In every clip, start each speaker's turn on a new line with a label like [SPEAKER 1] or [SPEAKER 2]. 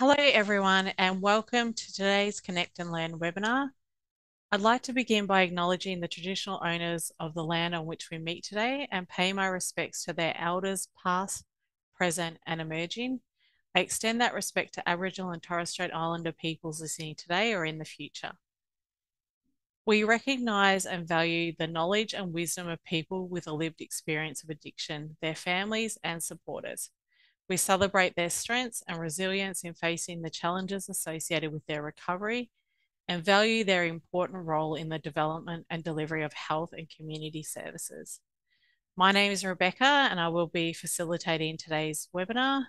[SPEAKER 1] Hello, everyone, and welcome to today's Connect and Learn webinar. I'd like to begin by acknowledging the traditional owners of the land on which we meet today and pay my respects to their elders past, present, and emerging. I extend that respect to Aboriginal and Torres Strait Islander peoples listening today or in the future. We recognise and value the knowledge and wisdom of people with a lived experience of addiction, their families, and supporters. We celebrate their strengths and resilience in facing the challenges associated with their recovery and value their important role in the development and delivery of health and community services. My name is Rebecca, and I will be facilitating today's webinar,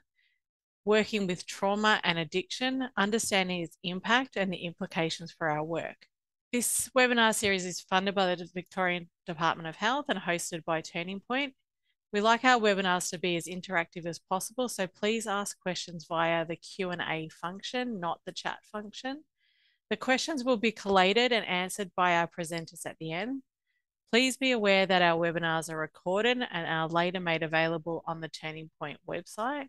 [SPEAKER 1] Working with Trauma and Addiction, Understanding its Impact and the Implications for Our Work. This webinar series is funded by the Victorian Department of Health and hosted by Turning Point. We like our webinars to be as interactive as possible, so please ask questions via the Q&A function, not the chat function. The questions will be collated and answered by our presenters at the end. Please be aware that our webinars are recorded and are later made available on the Turning Point website.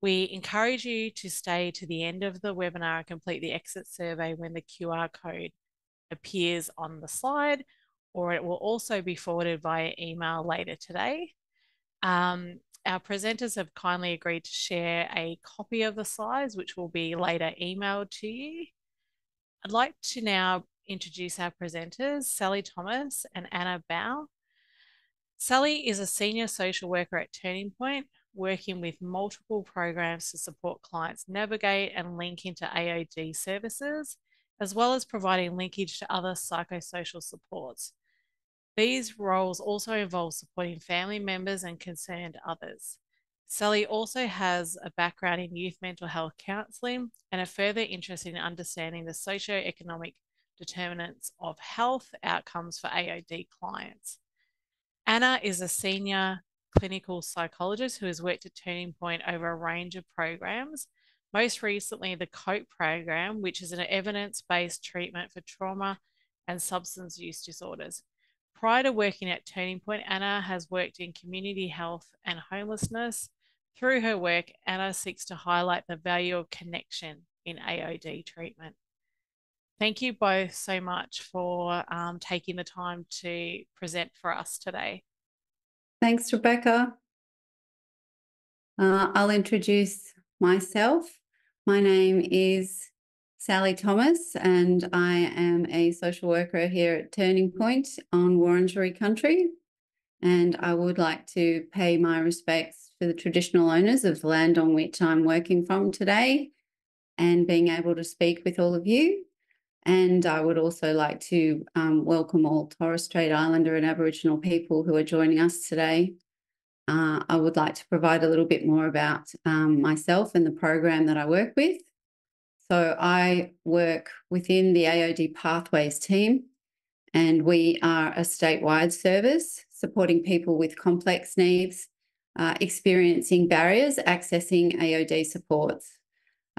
[SPEAKER 1] We encourage you to stay to the end of the webinar and complete the exit survey when the QR code appears on the slide or it will also be forwarded via email later today. Um, our presenters have kindly agreed to share a copy of the slides, which will be later emailed to you. I'd like to now introduce our presenters, Sally Thomas and Anna Bough. Sally is a senior social worker at Turning Point, working with multiple programs to support clients navigate and link into AOD services, as well as providing linkage to other psychosocial supports. These roles also involve supporting family members and concerned others. Sally also has a background in youth mental health counselling and a further interest in understanding the socio-economic determinants of health outcomes for AOD clients. Anna is a senior clinical psychologist who has worked at Turning Point over a range of programs, most recently the COPE program, which is an evidence-based treatment for trauma and substance use disorders. Prior to working at Turning Point, Anna has worked in community health and homelessness. Through her work, Anna seeks to highlight the value of connection in AOD treatment. Thank you both so much for um, taking the time to present for us today.
[SPEAKER 2] Thanks, Rebecca. Uh, I'll introduce myself. My name is Sally Thomas, and I am a social worker here at Turning Point on Wurundjeri country. And I would like to pay my respects to the traditional owners of the land on which I'm working from today and being able to speak with all of you. And I would also like to um, welcome all Torres Strait Islander and Aboriginal people who are joining us today. Uh, I would like to provide a little bit more about um, myself and the program that I work with. So I work within the AOD Pathways team, and we are a statewide service supporting people with complex needs, uh, experiencing barriers, accessing AOD supports.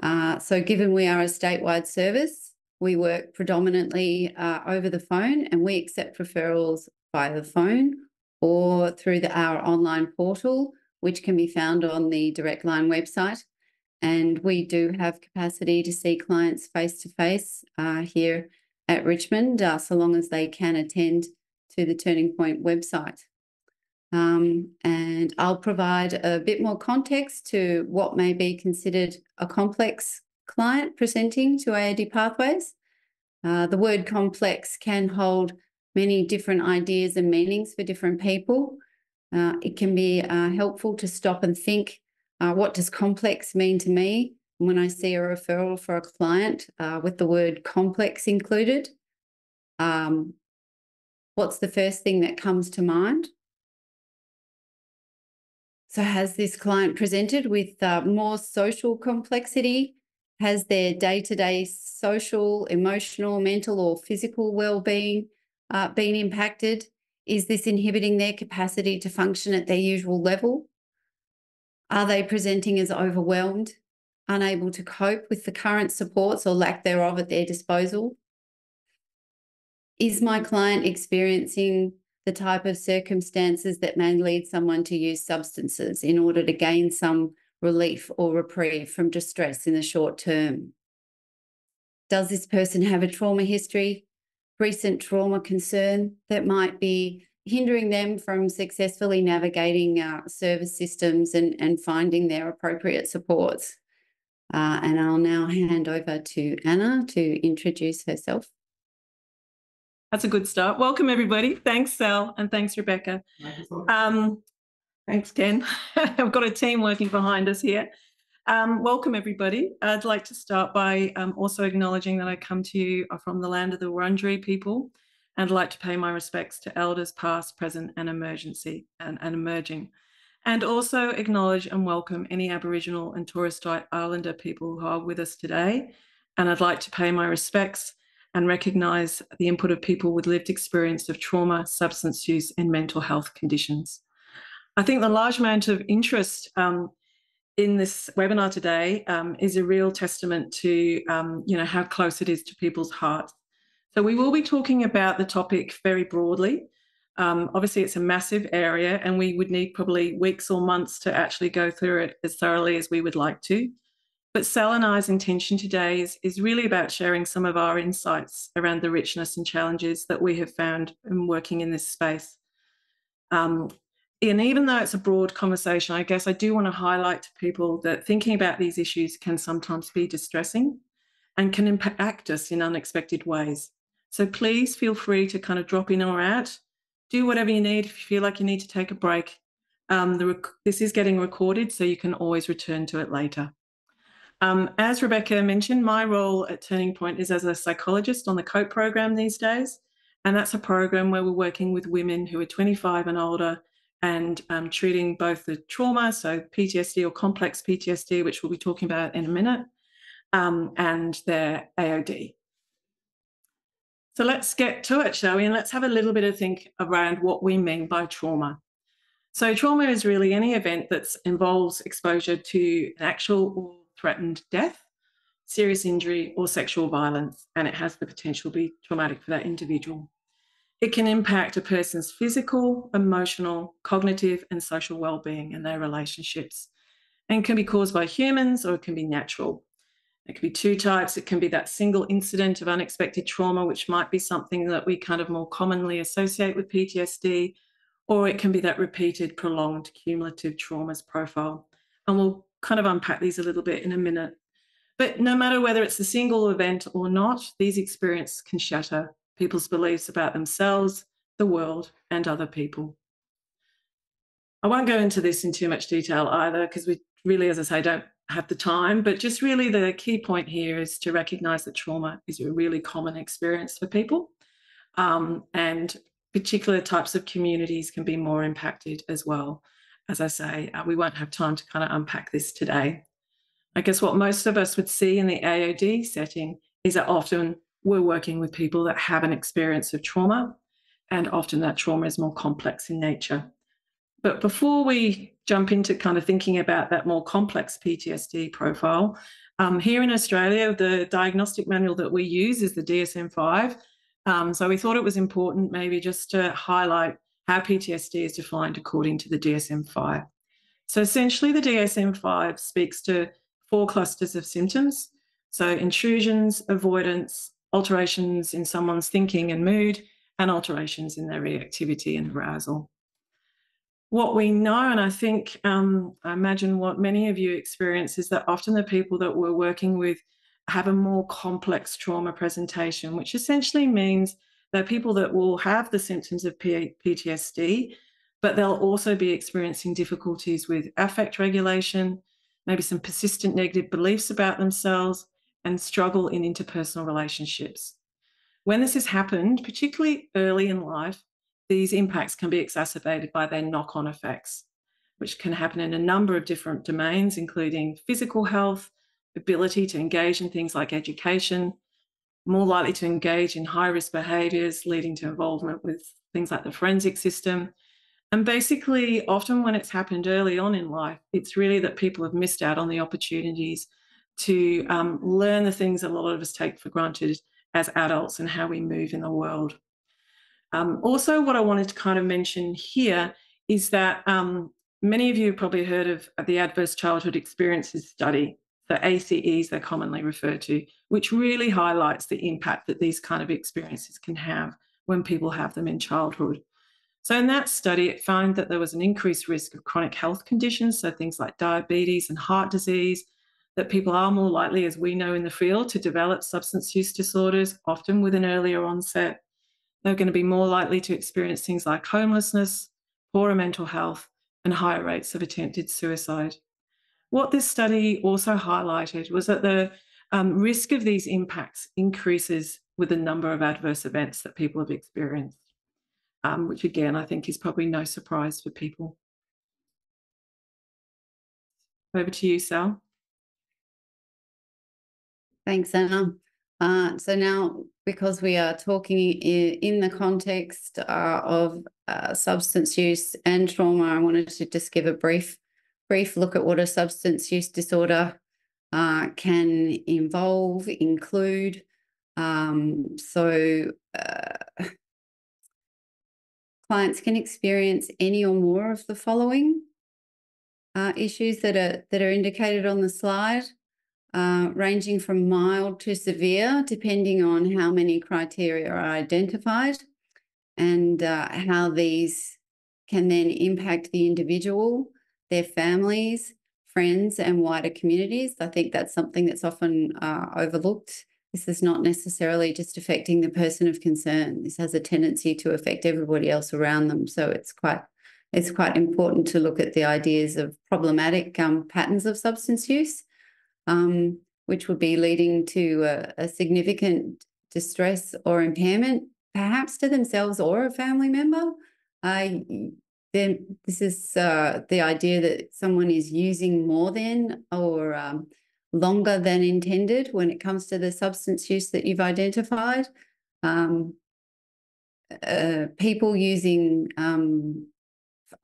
[SPEAKER 2] Uh, so, given we are a statewide service, we work predominantly uh, over the phone and we accept referrals by the phone or through the, our online portal, which can be found on the Direct Line website. And we do have capacity to see clients face to face here at Richmond, uh, so long as they can attend to the Turning Point website. Um, and I'll provide a bit more context to what may be considered a complex client presenting to AOD Pathways. Uh, the word complex can hold many different ideas and meanings for different people. Uh, it can be uh, helpful to stop and think uh, what does complex mean to me when I see a referral for a client uh, with the word complex included? Um, what's the first thing that comes to mind? So, has this client presented with uh, more social complexity? Has their day to day social, emotional, mental, or physical well being uh, been impacted? Is this inhibiting their capacity to function at their usual level? Are they presenting as overwhelmed, unable to cope with the current supports or lack thereof at their disposal? Is my client experiencing the type of circumstances that may lead someone to use substances in order to gain some relief or reprieve from distress in the short term. Does this person have a trauma history, recent trauma concern that might be hindering them from successfully navigating uh, service systems and, and finding their appropriate supports? Uh, and I'll now hand over to Anna to introduce herself.
[SPEAKER 3] That's a good start. Welcome, everybody. Thanks, Sal, and thanks, Rebecca. Um, thanks, Ken. I've got a team working behind us here. Um, welcome, everybody. I'd like to start by um, also acknowledging that I come to you from the land of the Wurundjeri people and I'd like to pay my respects to elders past, present, and emergency and, and emerging. And also acknowledge and welcome any Aboriginal and Torres Strait Islander people who are with us today. And I'd like to pay my respects and recognise the input of people with lived experience of trauma, substance use, and mental health conditions. I think the large amount of interest um, in this webinar today um, is a real testament to um, you know how close it is to people's hearts. So we will be talking about the topic very broadly. Um, obviously, it's a massive area, and we would need probably weeks or months to actually go through it as thoroughly as we would like to. But Sal and I's intention today is, is really about sharing some of our insights around the richness and challenges that we have found in working in this space. Um, and even though it's a broad conversation, I guess I do want to highlight to people that thinking about these issues can sometimes be distressing and can impact us in unexpected ways. So please feel free to kind of drop in or out. Do whatever you need if you feel like you need to take a break. Um, the this is getting recorded, so you can always return to it later. Um, as Rebecca mentioned, my role at Turning Point is as a psychologist on the COPE program these days. And that's a program where we're working with women who are 25 and older and um, treating both the trauma, so PTSD or complex PTSD, which we'll be talking about in a minute, um, and their AOD. So let's get to it, shall we? And let's have a little bit of think around what we mean by trauma. So trauma is really any event that involves exposure to an actual or threatened death, serious injury, or sexual violence, and it has the potential to be traumatic for that individual. It can impact a person's physical, emotional, cognitive, and social well-being and their relationships, and can be caused by humans or it can be natural. It can be two types. It can be that single incident of unexpected trauma, which might be something that we kind of more commonly associate with PTSD, or it can be that repeated, prolonged, cumulative traumas profile. And we'll kind of unpack these a little bit in a minute. But no matter whether it's a single event or not, these experiences can shatter people's beliefs about themselves, the world, and other people. I won't go into this in too much detail either, because we really, as I say, don't have the time. But just really the key point here is to recognize that trauma is a really common experience for people. Um, and particular types of communities can be more impacted as well as I say, uh, we won't have time to kind of unpack this today. I guess what most of us would see in the AOD setting is that often we're working with people that have an experience of trauma, and often that trauma is more complex in nature. But before we jump into kind of thinking about that more complex PTSD profile, um, here in Australia, the diagnostic manual that we use is the DSM 5. Um, so we thought it was important maybe just to highlight how PTSD is defined according to the DSM 5. So essentially, the DSM 5 speaks to four clusters of symptoms. So intrusions, avoidance, alterations in someone's thinking and mood, and alterations in their reactivity and arousal. What we know, and I think um, I imagine what many of you experience, is that often the people that we're working with have a more complex trauma presentation, which essentially means there are people that will have the symptoms of PTSD, but they'll also be experiencing difficulties with affect regulation, maybe some persistent negative beliefs about themselves, and struggle in interpersonal relationships. When this has happened, particularly early in life, these impacts can be exacerbated by their knock on effects, which can happen in a number of different domains, including physical health, ability to engage in things like education, more likely to engage in high risk behaviors, leading to involvement with things like the forensic system. And basically, often when it's happened early on in life, it's really that people have missed out on the opportunities to um, learn the things that a lot of us take for granted as adults and how we move in the world. Um, also, what I wanted to kind of mention here is that um, many of you probably heard of the Adverse Childhood Experiences Study, the ACEs they're commonly referred to, which really highlights the impact that these kind of experiences can have when people have them in childhood. So in that study, it found that there was an increased risk of chronic health conditions, so things like diabetes and heart disease, that people are more likely, as we know in the field, to develop substance use disorders, often with an earlier onset. They're going to be more likely to experience things like homelessness, poorer mental health, and higher rates of attempted suicide. What this study also highlighted was that the um, risk of these impacts increases with the number of adverse events that people have experienced, um, which again, I think is probably no surprise for people. Over to you, Sal.
[SPEAKER 2] Thanks, Anna. Uh, so now, because we are talking in the context uh, of uh, substance use and trauma, I wanted to just give a brief, brief look at what a substance use disorder uh, can involve, include. Um, so uh, clients can experience any or more of the following uh, issues that are that are indicated on the slide uh, ranging from mild to severe, depending on how many criteria are identified and uh, how these can then impact the individual, their families, friends, and wider communities. I think that's something that's often uh, overlooked. This is not necessarily just affecting the person of concern. This has a tendency to affect everybody else around them. So it's quite it's quite important to look at the ideas of problematic um, patterns of substance use um, which would be leading to a, a, significant distress or impairment, perhaps to themselves or a family member. Uh, then this is uh, the idea that someone is using more than or um, longer than intended when it comes to the substance use that you've identified. Um, uh, people using um,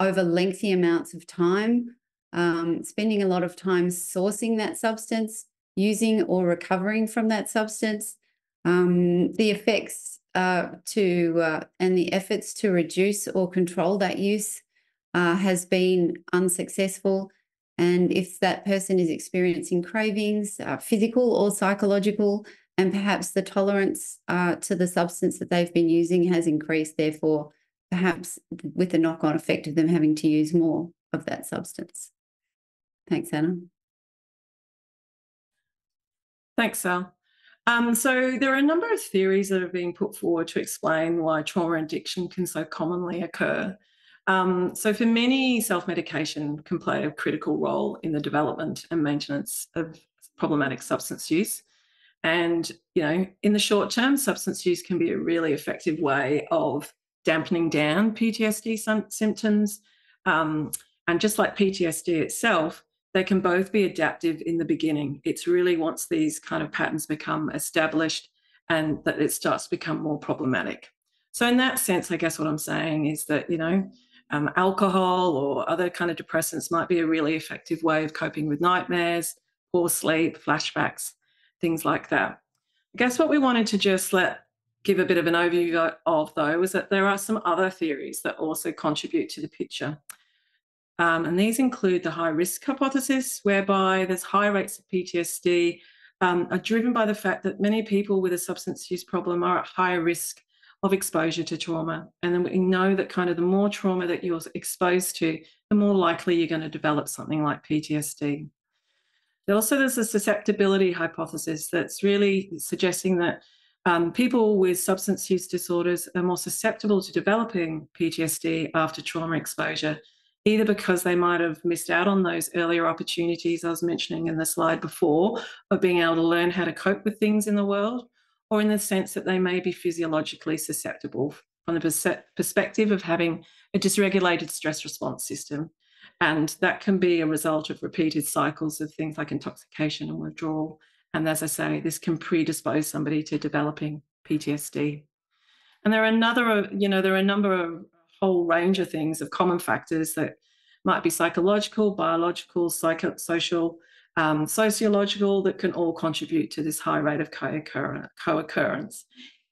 [SPEAKER 2] over lengthy amounts of time um, spending a lot of time sourcing that substance, using or recovering from that substance, um, the effects uh, to uh, and the efforts to reduce or control that use uh, has been unsuccessful. And if that person is experiencing cravings, uh, physical or psychological, and perhaps the tolerance uh, to the substance that they've been using has increased, therefore, perhaps with the knock on effect of them having to use more of that substance. Thanks, Anna.
[SPEAKER 3] Thanks, Sal. Um, so there are a number of theories that are being put forward to explain why trauma addiction can so commonly occur. Um, so for many, self-medication can play a critical role in the development and maintenance of problematic substance use. And, you know, in the short term, substance use can be a really effective way of dampening down PTSD symptoms. Um, and just like PTSD itself, they can both be adaptive in the beginning. It's really once these kind of patterns become established and that it starts to become more problematic. So in that sense, I guess what I'm saying is that, you know, um, alcohol or other kind of depressants might be a really effective way of coping with nightmares, poor sleep, flashbacks, things like that. I guess what we wanted to just let give a bit of an overview of though was that there are some other theories that also contribute to the picture. Um, and these include the high risk hypothesis, whereby there's high rates of PTSD um, are driven by the fact that many people with a substance use problem are at higher risk of exposure to trauma. And then we know that kind of the more trauma that you're exposed to, the more likely you're going to develop something like PTSD. Also, there's a susceptibility hypothesis that's really suggesting that um, people with substance use disorders are more susceptible to developing PTSD after trauma exposure either because they might have missed out on those earlier opportunities I was mentioning in the slide before of being able to learn how to cope with things in the world, or in the sense that they may be physiologically susceptible from the perspective of having a dysregulated stress response system. And that can be a result of repeated cycles of things like intoxication and withdrawal. And as I say, this can predispose somebody to developing PTSD. And there are another, you know, there are a number of whole range of things of common factors that might be psychological, biological, psychosocial, um, sociological that can all contribute to this high rate of co-occurrence.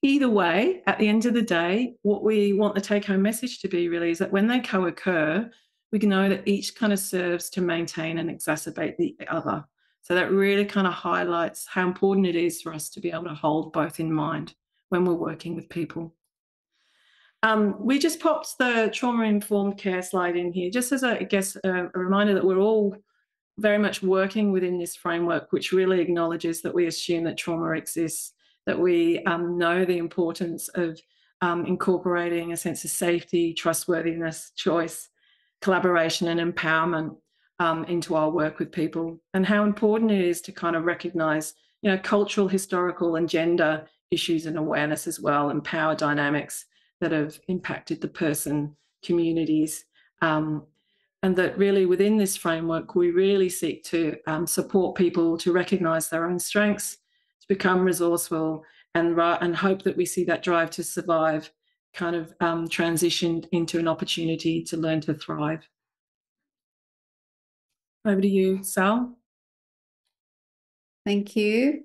[SPEAKER 3] Either way, at the end of the day, what we want the take-home message to be really is that when they co-occur, we know that each kind of serves to maintain and exacerbate the other. So that really kind of highlights how important it is for us to be able to hold both in mind when we're working with people. Um, we just popped the trauma informed care slide in here, just as a, I guess a, a reminder that we're all very much working within this framework, which really acknowledges that we assume that trauma exists, that we um, know the importance of um, incorporating a sense of safety, trustworthiness, choice, collaboration, and empowerment um, into our work with people, and how important it is to kind of recognize, you know, cultural, historical, and gender issues and awareness as well, and power dynamics that have impacted the person, communities, um, and that really within this framework, we really seek to um, support people to recognize their own strengths, to become resourceful, and, and hope that we see that drive to survive kind of um, transitioned into an opportunity to learn to thrive. Over to you, Sal.
[SPEAKER 2] Thank you.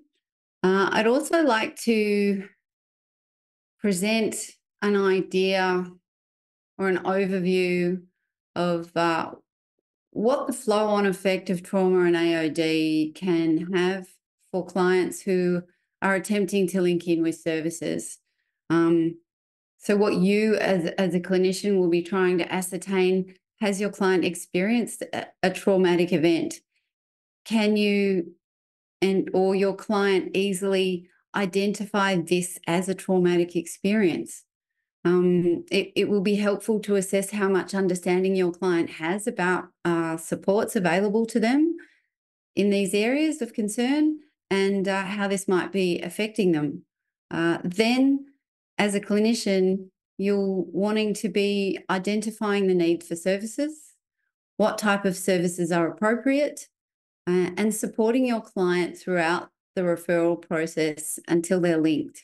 [SPEAKER 2] Uh, I'd also like to present an idea or an overview of uh, what the flow on effect of trauma and AOD can have for clients who are attempting to link in with services. Um, so, what you as, as a clinician will be trying to ascertain has your client experienced a, a traumatic event? Can you and or your client easily identify this as a traumatic experience? Um, it, it, will be helpful to assess how much understanding your client has about uh, supports available to them in these areas of concern and uh, how this might be affecting them. Uh, then, as a clinician, you're wanting to be identifying the need for services, what type of services are appropriate, uh, and supporting your client throughout the referral process until they're linked.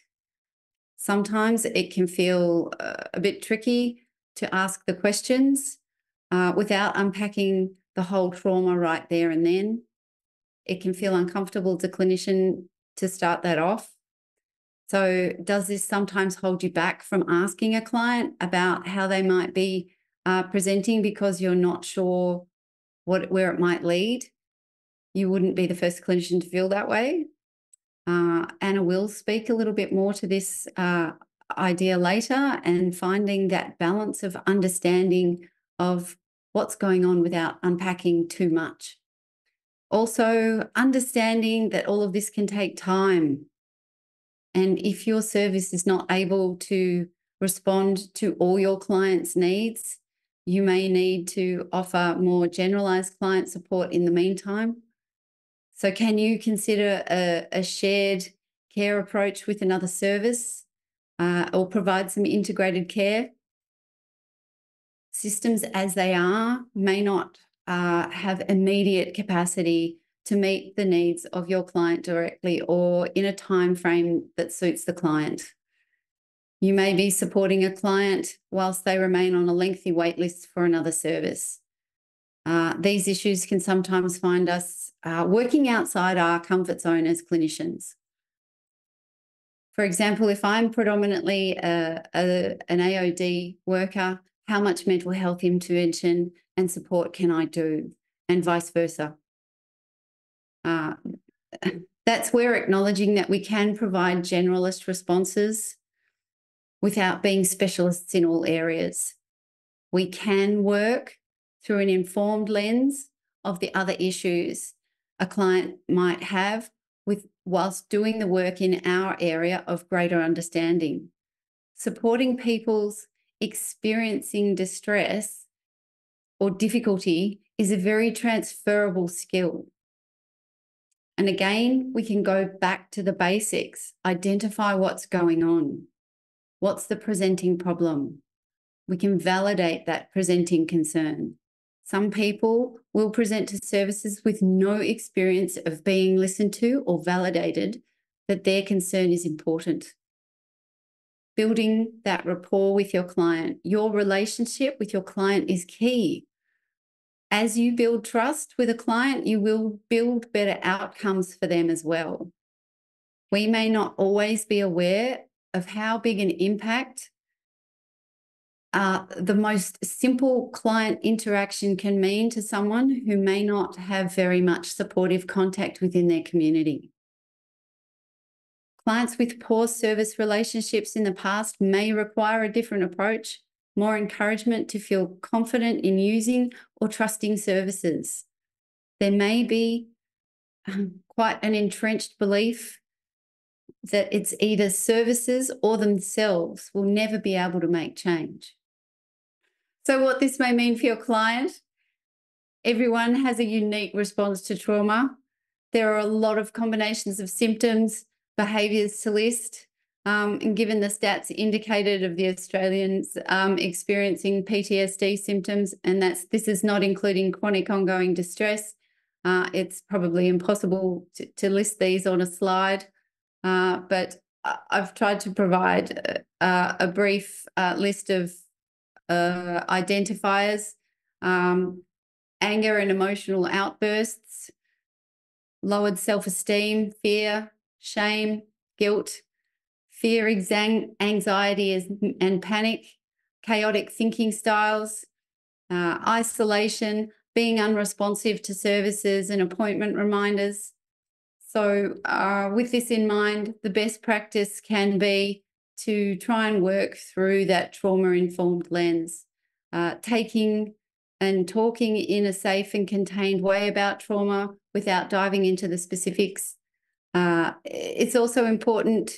[SPEAKER 2] Sometimes it can feel uh, a bit tricky to ask the questions uh, without unpacking the whole trauma right there and then. It can feel uncomfortable to clinician to start that off. So, does this sometimes hold you back from asking a client about how they might be uh, presenting because you're not sure what where it might lead? You wouldn't be the first clinician to feel that way. Uh, Anna will speak a little bit more to this uh, idea later and finding that balance of understanding of what's going on without unpacking too much. Also, understanding that all of this can take time. And if your service is not able to respond to all your clients' needs, you may need to offer more generalized client support in the meantime so, can you consider a, a shared care approach with another service uh, or provide some integrated care? Systems as they are may not uh, have immediate capacity to meet the needs of your client directly or in a time frame that suits the client. You may be supporting a client whilst they remain on a lengthy waitlist for another service. Uh, these issues can sometimes find us uh, working outside our comfort zone as clinicians. For example, if I'm predominantly a, a, an AOD worker, how much mental health intervention and support can I do, and vice versa? Uh, that's where acknowledging that we can provide generalist responses without being specialists in all areas. We can work through an informed lens of the other issues a client might have with whilst doing the work in our area of greater understanding. Supporting people's experiencing distress or difficulty is a very transferable skill. And again, we can go back to the basics, identify what's going on. What's the presenting problem? We can validate that presenting concern. Some people will present to services with no experience of being listened to or validated that their concern is important. Building that rapport with your client, your relationship with your client is key. As you build trust with a client, you will build better outcomes for them as well. We may not always be aware of how big an impact uh, the most simple client interaction can mean to someone who may not have very much supportive contact within their community. Clients with poor service relationships in the past may require a different approach, more encouragement to feel confident in using or trusting services. There may be um, quite an entrenched belief that it's either services or themselves will never be able to make change. So, what this may mean for your client, everyone has a unique response to trauma. There are a lot of combinations of symptoms, behaviours to list. Um, and given the stats indicated of the Australians um, experiencing PTSD symptoms, and that's this is not including chronic ongoing distress, uh, it's probably impossible to, to, list these on a slide. Uh, but I've tried to provide uh, a brief uh, list of uh, identifiers, um, anger and emotional outbursts, lowered self-esteem, fear, shame, guilt, fear, anxiety and panic, chaotic thinking styles, uh, isolation, being unresponsive to services and appointment reminders. So, uh, with this in mind, the best practice can be to try and work through that trauma informed lens, uh, taking and talking in a safe and contained way about trauma without diving into the specifics. Uh, it's also important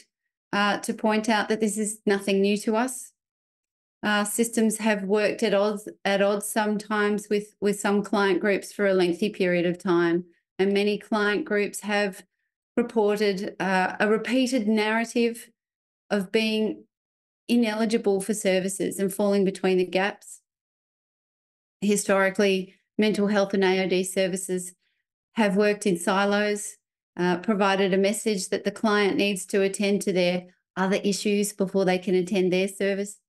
[SPEAKER 2] uh, to point out that this is nothing new to us. Uh, systems have worked at odds at odds sometimes with with some client groups for a lengthy period of time, and many client groups have reported uh, a repeated narrative of being ineligible for services and falling between the gaps. Historically, mental health and AOD services have worked in silos, uh, provided a message that the client needs to attend to their other issues before they can attend their service.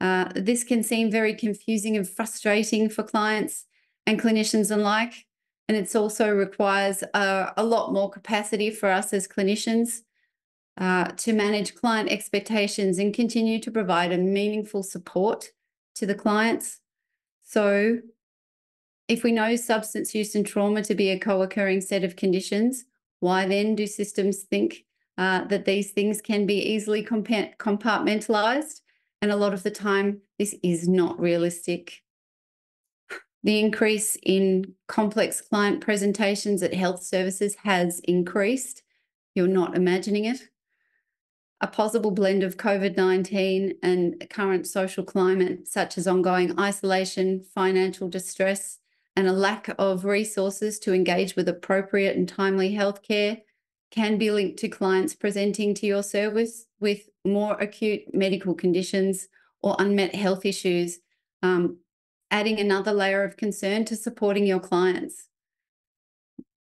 [SPEAKER 2] Uh, this can seem very confusing and frustrating for clients and clinicians alike. And it also requires uh, a lot more capacity for us as clinicians uh, to manage client expectations and continue to provide a meaningful support to the clients. So, if we know substance use and trauma to be a co occurring set of conditions, why then do systems think uh, that these things can be easily compartmentalized? And a lot of the time, this is not realistic. The increase in complex client presentations at health services has increased. You're not imagining it a possible blend of COVID 19 and current social climate, such as ongoing isolation, financial distress, and a lack of resources to engage with appropriate and timely healthcare, can be linked to clients presenting to your service with more acute medical conditions or unmet health issues, um, adding another layer of concern to supporting your clients.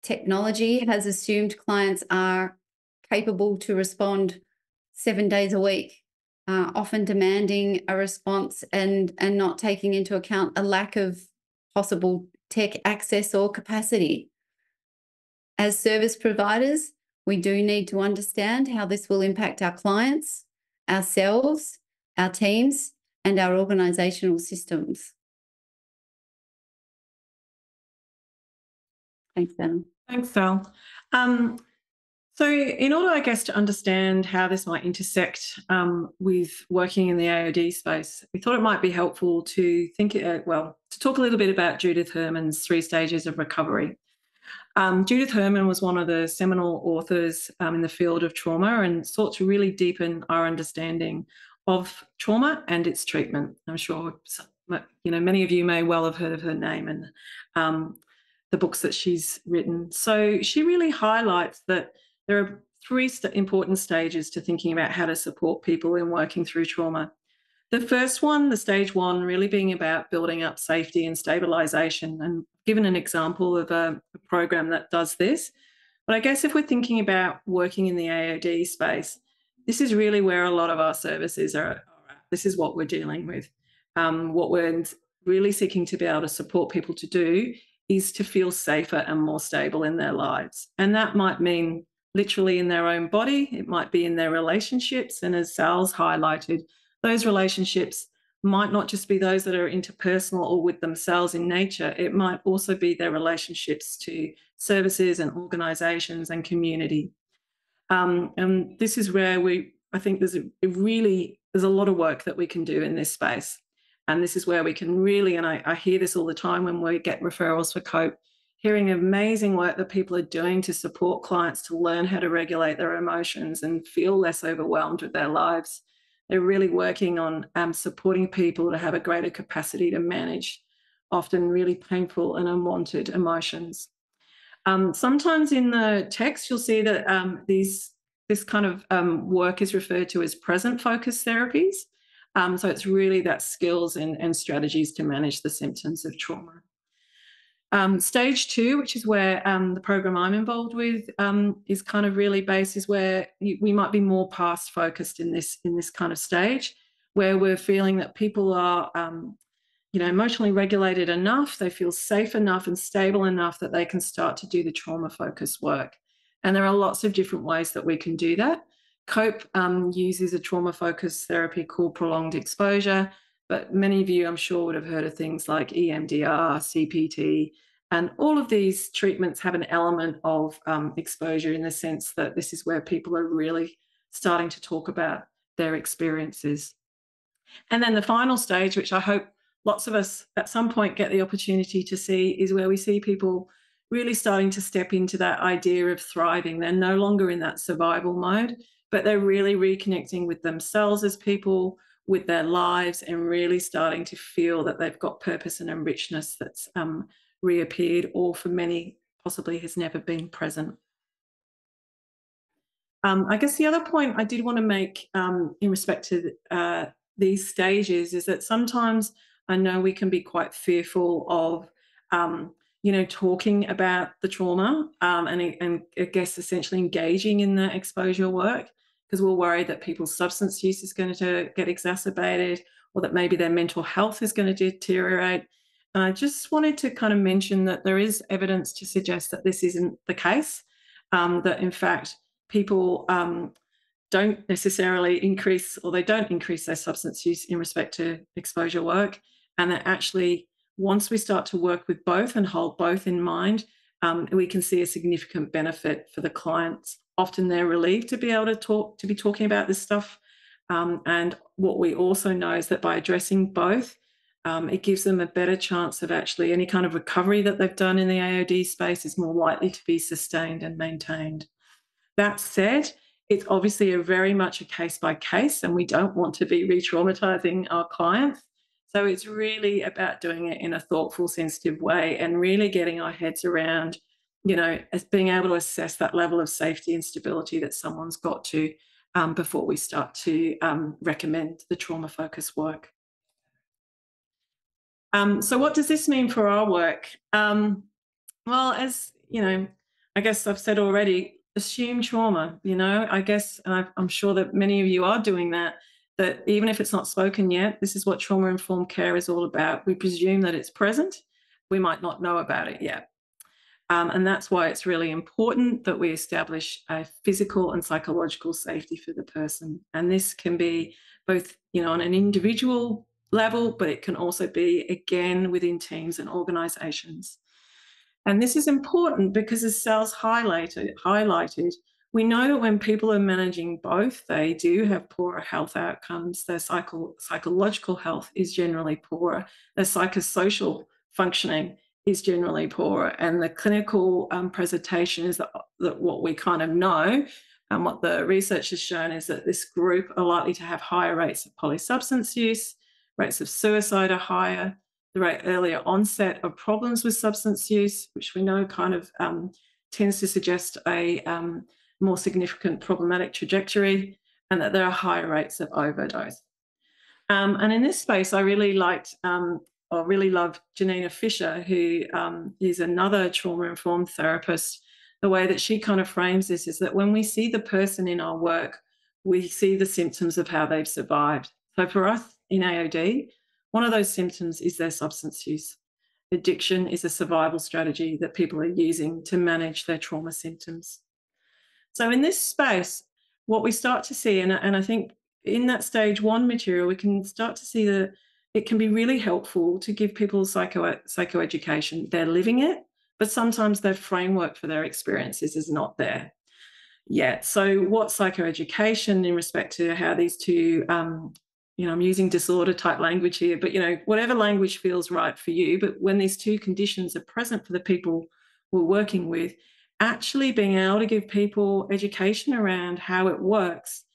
[SPEAKER 2] Technology has assumed clients are capable to respond seven days a week, uh, often demanding a response and, and not taking into account a lack of possible tech access or capacity. As service providers, we do need to understand how this will impact our clients, ourselves, our teams, and our organisational systems. Thanks, Anna.
[SPEAKER 3] Thanks, Sal. Um, so, in order, I guess, to understand how this might intersect um, with working in the AOD space, we thought it might be helpful to think, uh, well, to talk a little bit about Judith Herman's three stages of recovery. Um, Judith Herman was one of the seminal authors um, in the field of trauma and sought to really deepen our understanding of trauma and its treatment. I'm sure you know many of you may well have heard of her name and um, the books that she's written. So she really highlights that there are three st- important stages to thinking about how to support people in working through trauma. The first one, the stage one, really being about building up safety and stabilization, and given an example of a, a program that does this. But I guess if we're thinking about working in the AOD space, this is really where a lot of our services are. this is what we're dealing with. Um, what we're really seeking to be able to support people to do is to feel safer and more stable in their lives. And that might mean literally in their own body, it might be in their relationships. And as Sal's highlighted, those relationships might not just be those that are interpersonal or with themselves in nature, it might also be their relationships to services and organizations and community. Um, and this is where we, I think there's a really, there's a lot of work that we can do in this space. And this is where we can really, and I, I hear this all the time when we get referrals for COPE, hearing amazing work that people are doing to support clients to learn how to regulate their emotions and feel less overwhelmed with their lives they're really working on um, supporting people to have a greater capacity to manage often really painful and unwanted emotions. Um, sometimes in the text, you'll see that um, these this kind of um, work is referred to as present focus therapies. Um, so it's really that skills and, and strategies to manage the symptoms of trauma. Um, stage two, which is where um, the program I'm involved with um, is kind of really based, is where we might be more past focused in this in this kind of stage, where we're feeling that people are, um, you know, emotionally regulated enough, they feel safe enough and stable enough that they can start to do the trauma focused work. And there are lots of different ways that we can do that. COPE um, uses a trauma focused therapy called prolonged exposure but many of you, I'm sure, would have heard of things like EMDR, CPT, and all of these treatments have an element of um, exposure in the sense that this is where people are really starting to talk about their experiences. And then the final stage, which I hope lots of us at some point get the opportunity to see, is where we see people really starting to step into that idea of thriving. They're no longer in that survival mode, but they're really reconnecting with themselves as people, with their lives and really starting to feel that they've got purpose and richness that's um, reappeared or for many possibly has never been present. Um, I guess the other point I did want to make um, in respect to uh, these stages is that sometimes I know we can be quite fearful of, um, you know, talking about the trauma um, and, and I guess essentially engaging in the exposure work because we're worried that people's substance use is going to get exacerbated or that maybe their mental health is going to deteriorate. And I just wanted to kind of mention that there is evidence to suggest that this isn't the case, um, that in fact, people um, don't necessarily increase or they don't increase their substance use in respect to exposure work. And that actually, once we start to work with both and hold both in mind, um, we can see a significant benefit for the clients often they're relieved to be able to talk to be talking about this stuff. Um, and what we also know is that by addressing both, um, it gives them a better chance of actually any kind of recovery that they've done in the AOD space is more likely to be sustained and maintained. That said, it's obviously a very much a case by case, and we don't want to be re traumatizing our clients. So it's really about doing it in a thoughtful, sensitive way and really getting our heads around you know, as being able to assess that level of safety and stability that someone's got to um, before we start to um, recommend the trauma focused work. Um, so, what does this mean for our work? Um, well, as you know, I guess I've said already, assume trauma. You know, I guess, and I'm sure that many of you are doing that. That even if it's not spoken yet, this is what trauma informed care is all about. We presume that it's present. We might not know about it yet. Um, and that's why it's really important that we establish a physical and psychological safety for the person. And this can be both, you know, on an individual level, but it can also be again within teams and organizations. And this is important because as Sal's highlighted, highlighted, we know that when people are managing both, they do have poorer health outcomes. Their psycho- psychological health is generally poorer. Their psychosocial functioning is generally poor. And the clinical um, presentation is that, what we kind of know and what the research has shown is that this group are likely to have higher rates of polysubstance use, rates of suicide are higher, the rate earlier onset of problems with substance use, which we know kind of um, tends to suggest a um, more significant problematic trajectory, and that there are higher rates of overdose. Um, and in this space, I really liked um, I really love Janina Fisher, who um, is another trauma informed therapist. The way that she kind of frames this is that when we see the person in our work, we see the symptoms of how they've survived. So for us in AOD, one of those symptoms is their substance use. Addiction is a survival strategy that people are using to manage their trauma symptoms. So in this space, what we start to see, and, and I think in that stage one material, we can start to see the it can be really helpful to give people psycho psychoeducation. They're living it, but sometimes their framework for their experiences is not there yet. So, what psychoeducation in respect to how these two, um, you know, I'm using disorder type language here, but you know, whatever language feels right for you. But when these two conditions are present for the people we're working with, actually being able to give people education around how it works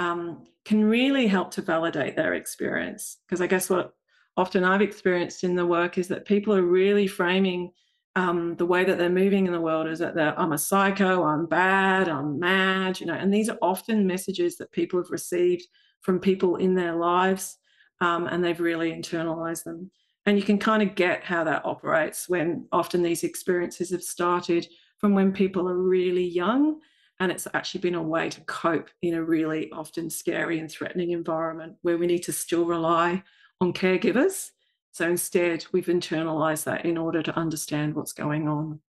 [SPEAKER 3] um, can really help to validate their experience. Because I guess what often I've experienced in the work is that people are really framing um, the way that they're moving in the world is that I'm a psycho, I'm bad, I'm mad, you know, and these are often messages that people have received from people in their lives um, and they've really internalized them. And you can kind of get how that operates when often these experiences have started from when people are really young and it's actually been a way to cope in a really often scary and threatening environment where we need to still rely on caregivers so instead, we've internalized that in order to understand what's going on.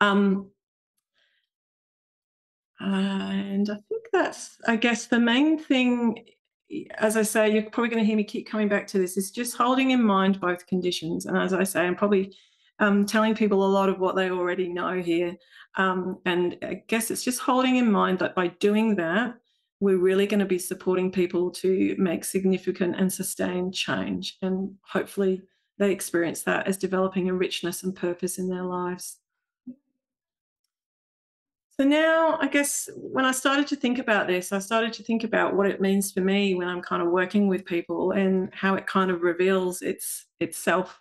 [SPEAKER 3] Um, and I think that's, I guess, the main thing. As I say, you're probably going to hear me keep coming back to this, is just holding in mind both conditions. And as I say, I'm probably um, telling people a lot of what they already know here. Um, and I guess it's just holding in mind that by doing that, we're really going to be supporting people to make significant and sustained change. And hopefully, they experience that as developing a richness and purpose in their lives. So now, I guess when I started to think about this, I started to think about what it means for me when I'm kind of working with people and how it kind of reveals its itself,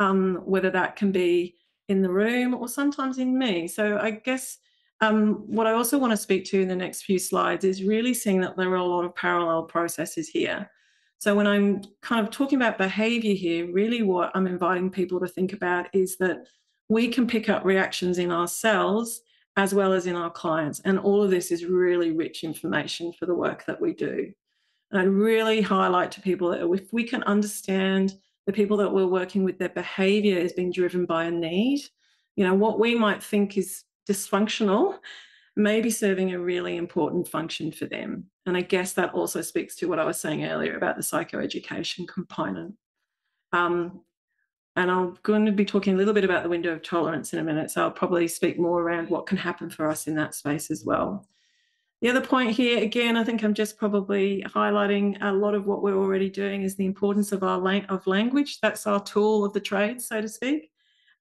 [SPEAKER 3] um, whether that can be in the room or sometimes in me. So I guess um, what I also want to speak to in the next few slides is really seeing that there are a lot of parallel processes here. So when I'm kind of talking about behavior here, really what I'm inviting people to think about is that we can pick up reactions in ourselves as well as in our clients. And all of this is really rich information for the work that we do. And I really highlight to people that if we can understand the people that we're working with, their behavior is being driven by a need, you know, what we might think is dysfunctional may be serving a really important function for them. And I guess that also speaks to what I was saying earlier about the psychoeducation component. Um, and I'm going to be talking a little bit about the window of tolerance in a minute. So I'll probably speak more around what can happen for us in that space as well. The other point here, again, I think I'm just probably highlighting a lot of what we're already doing is the importance of our of language. That's our tool of the trade, so to speak.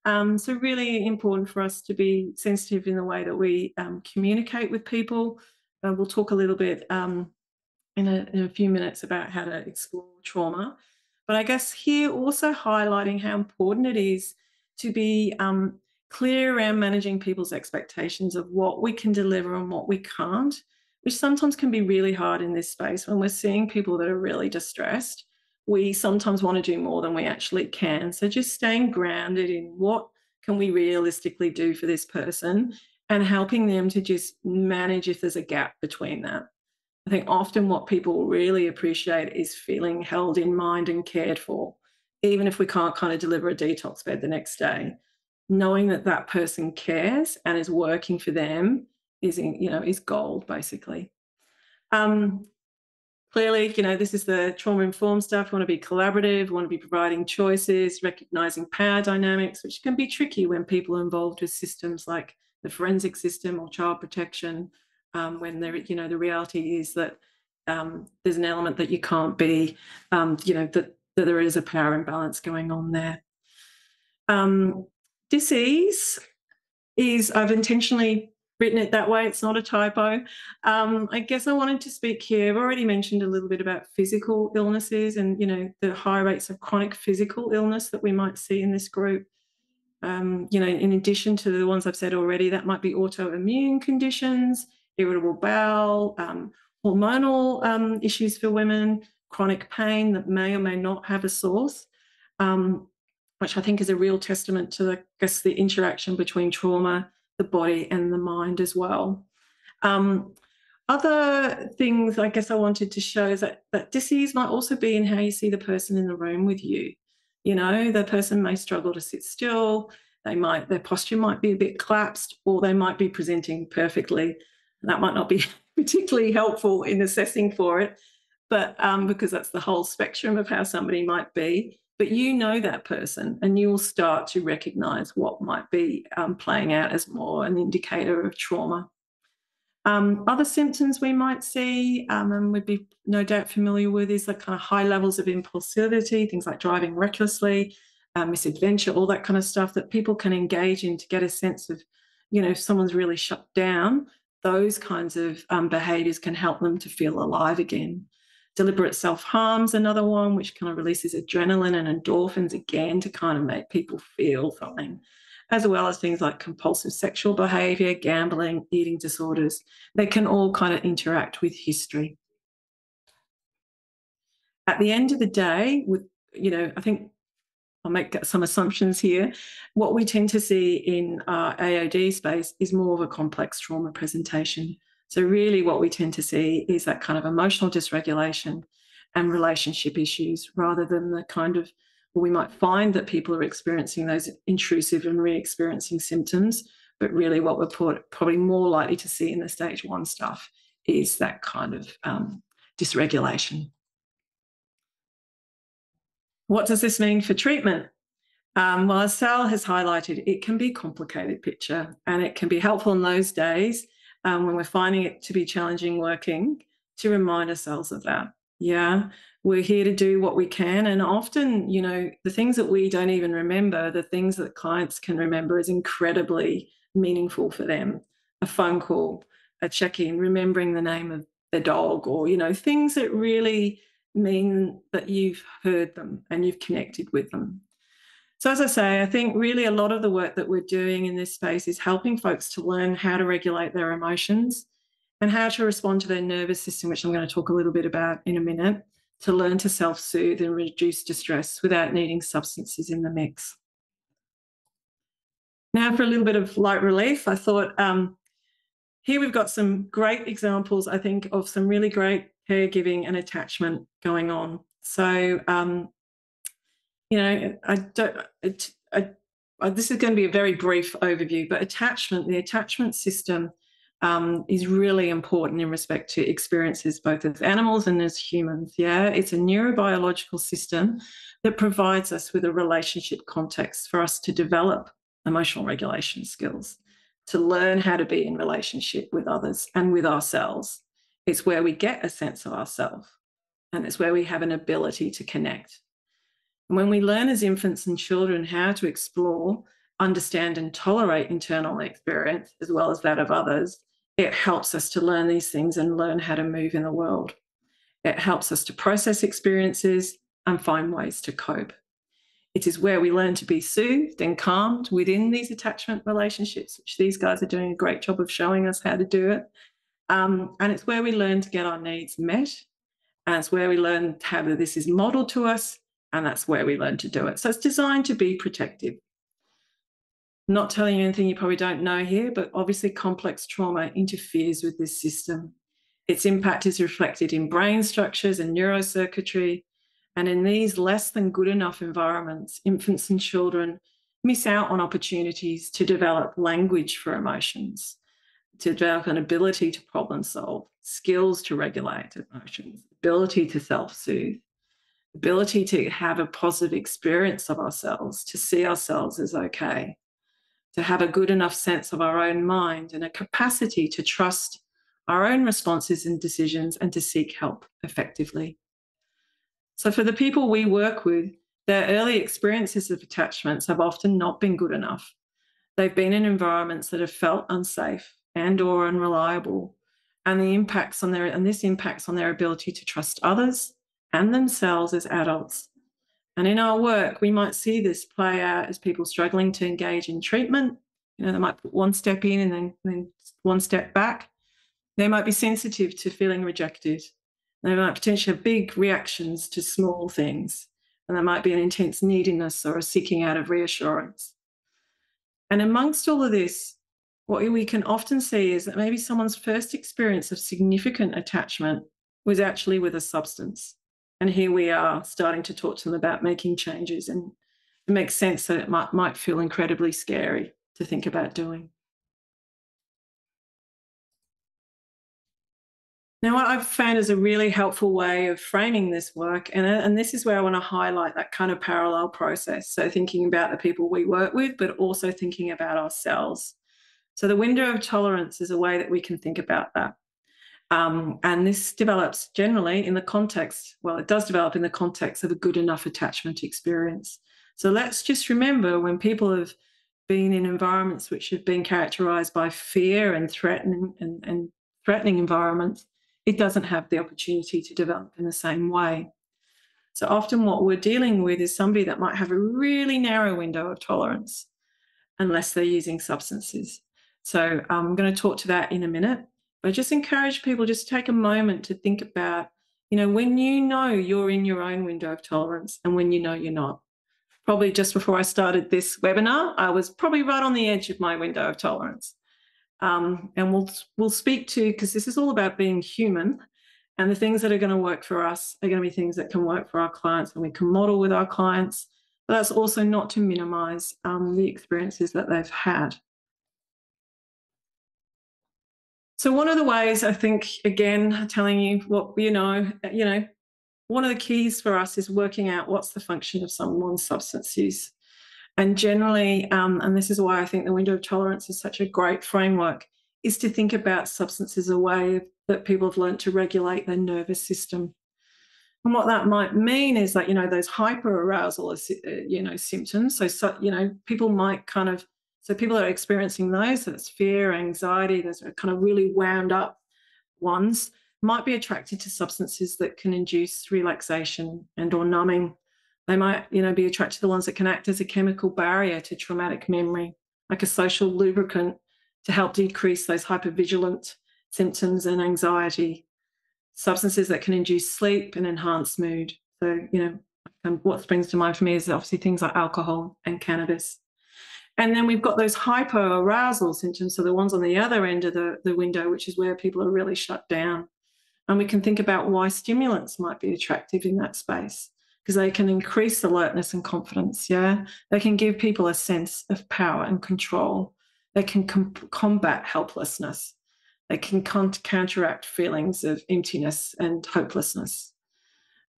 [SPEAKER 3] Um, so really important for us to be sensitive in the way that we um, communicate with people. Uh, we'll talk a little bit um, in, a, in, a, few minutes about how to explore trauma. But I guess here also highlighting how important it is to be um, clear around managing people's expectations of what we can deliver and what we can't, which sometimes can be really hard in this space when we're seeing people that are really distressed we sometimes want to do more than we actually can. So just staying grounded in what can we realistically do for this person and helping them to just manage if there's a gap between that. I think often what people really appreciate is feeling held in mind and cared for, even if we can't kind of deliver a detox bed the next day. Knowing that that person cares and is working for them is, you know, is gold basically. Um, clearly, you know, this is the trauma informed stuff. We want to be collaborative, we want to be providing choices, recognizing power dynamics, which can be tricky when people are involved with systems like the forensic system or child protection, um, when there, you know, the reality is that um, there's an element that you can't be, um, you know, that, that there is a power imbalance going on there. Um, disease is, I've intentionally written it that way. It's not a typo. Um, I guess I wanted to speak here. I've already mentioned a little bit about physical illnesses and you know the high rates of chronic physical illness that we might see in this group. Um, you know, in addition to the ones I've said already, that might be autoimmune conditions, irritable bowel, um, hormonal um, issues for women, chronic pain that may or may not have a source. Um, which I think is a real testament to, the, I guess, the interaction between trauma the body and the mind as well. Um, other things I guess I wanted to show is that, that disease might also be in how you see the person in the room with you. You know, the person may struggle to sit still, they might their posture might be a bit collapsed, or they might be presenting perfectly. That might not be particularly helpful in assessing for it. but um, because that's the whole spectrum of how somebody might be. But you know that person, and you will start to recognize what might be um, playing out as more an indicator of trauma. Um, other symptoms we might see, um, and we'd be no doubt familiar with, is like kind of high levels of impulsivity, things like driving recklessly, uh, misadventure, all that kind of stuff that people can engage in to get a sense of, you know, if someone's really shut down, those kinds of um, behaviors can help them to feel alive again. Deliberate self harm's another one, which kind of releases adrenaline and endorphins again to kind of make people feel something as well as things like compulsive sexual behavior, gambling, eating disorders. They can all kind of interact with history. At the end of the day, with you know, I think I'll make some assumptions here. What we tend to see in our AOD space is more of a complex trauma presentation. So, really, what we tend to see is that kind of emotional dysregulation and relationship issues rather than the kind of we might find that people are experiencing those intrusive and re-experiencing symptoms, but really what we're probably more likely to see in the stage one stuff is that kind of um, dysregulation. What does this mean for treatment? Um, well, as Sal has highlighted, it can be a complicated picture and it can be helpful in those days um, when we're finding it to be challenging working to remind ourselves of that. Yeah, we're here to do what we can. And often, you know, the things that we don't even remember, the things that clients can remember is incredibly meaningful for them. A phone call, a check in, remembering the name of their dog, or, you know, things that really mean that you've heard them and you've connected with them. So, as I say, I think really a lot of the work that we're doing in this space is helping folks to learn how to regulate their emotions and how to respond to their nervous system, which I'm going to talk a little bit about in a minute to learn to self soothe and reduce distress without needing substances in the mix. Now, for a little bit of light relief, I thought um, here we've got some great examples, I think, of some really great caregiving and attachment going on. So, um, you know, I don't, I, I, this is going to be a very brief overview, but attachment, the attachment system um, is really important in respect to experiences both as animals and as humans. Yeah, it's a neurobiological system that provides us with a relationship context for us to develop emotional regulation skills, to learn how to be in relationship with others and with ourselves. It's where we get a sense of ourselves and it's where we have an ability to connect. When we learn as infants and children how to explore, understand, and tolerate internal experience as well as that of others, it helps us to learn these things and learn how to move in the world. It helps us to process experiences and find ways to cope. It is where we learn to be soothed and calmed within these attachment relationships, which these guys are doing a great job of showing us how to do it. Um, and it's where we learn to get our needs met. And it's where we learn how this is modeled to us. And that's where we learn to do it. So it's designed to be protective not telling you anything you probably don't know here, but obviously complex trauma interferes with this system. Its impact is reflected in brain structures and neurocircuitry. And in these less than good enough environments, infants and children miss out on opportunities to develop language for emotions, to develop an ability to problem solve, skills to regulate emotions, ability to self soothe, ability to have a positive experience of ourselves, to see ourselves as okay to have a good enough sense of our own mind and a capacity to trust our own responses and decisions and to seek help effectively. So, for the people we work with, their early experiences of attachments have often not been good enough. They've been in environments that have felt unsafe and or unreliable, and the impacts on their and this impacts on their ability to trust others and themselves as adults and in our work, we might see this play out as people struggling to engage in treatment. You know, they might put one step in and then, then one step back. They might be sensitive to feeling rejected. They might potentially have big reactions to small things. And there might be an intense neediness or a seeking out of reassurance. And amongst all of this, what we can often see is that maybe someone's first experience of significant attachment was actually with a substance. And here we are starting to talk to them about making changes. And it makes sense that it might, might feel incredibly scary to think about doing. Now, what I've found is a really helpful way of framing this work, and, and this is where I want to highlight that kind of parallel process. So, thinking about the people we work with, but also thinking about ourselves. So, the window of tolerance is a way that we can think about that. Um, and this develops generally in the context, well, it does develop in the context of a good enough attachment experience. So, let's just remember when people have been in environments which have been characterized by fear and threatening and, and threatening environments, it doesn't have the opportunity to develop in the same way. So often what we're dealing with is somebody that might have a really narrow window of tolerance unless they're using substances. So I'm going to talk to that in a minute. I just encourage people just take a moment to think about, you know, when you know you're in your own window of tolerance and when you know you're not. Probably just before I started this webinar, I was probably right on the edge of my window of tolerance. Um, and we'll we'll speak to because this is all about being human, and the things that are going to work for us are going to be things that can work for our clients, and we can model with our clients. But that's also not to minimise um, the experiences that they've had. So one of the ways I think, again, telling you what you know, you know, one of the keys for us is working out what's the function of someone's substance use. And generally, um, and this is why I think the window of tolerance is such a great framework, is to think about substance as a way that people have learned to regulate their nervous system. And what that might mean is that, you know, those hyperarousal, uh, you know, symptoms. So, so, you know, people might kind of, so people are experiencing those, so it's fear, anxiety, those are kind of really wound up ones, might be attracted to substances that can induce relaxation and or numbing they might, you know, be attracted to the ones that can act as a chemical barrier to traumatic memory, like a social lubricant to help decrease those hypervigilant symptoms and anxiety. Substances that can induce sleep and enhance mood. So, you know, and what springs to mind for me is obviously things like alcohol and cannabis. And then we've got those hypoarousal symptoms, so the ones on the other end of the, the window, which is where people are really shut down. And we can think about why stimulants might be attractive in that space because they can increase alertness and confidence. Yeah. They can give people a sense of power and control. They can com- combat helplessness. They can con- counteract feelings of emptiness and hopelessness.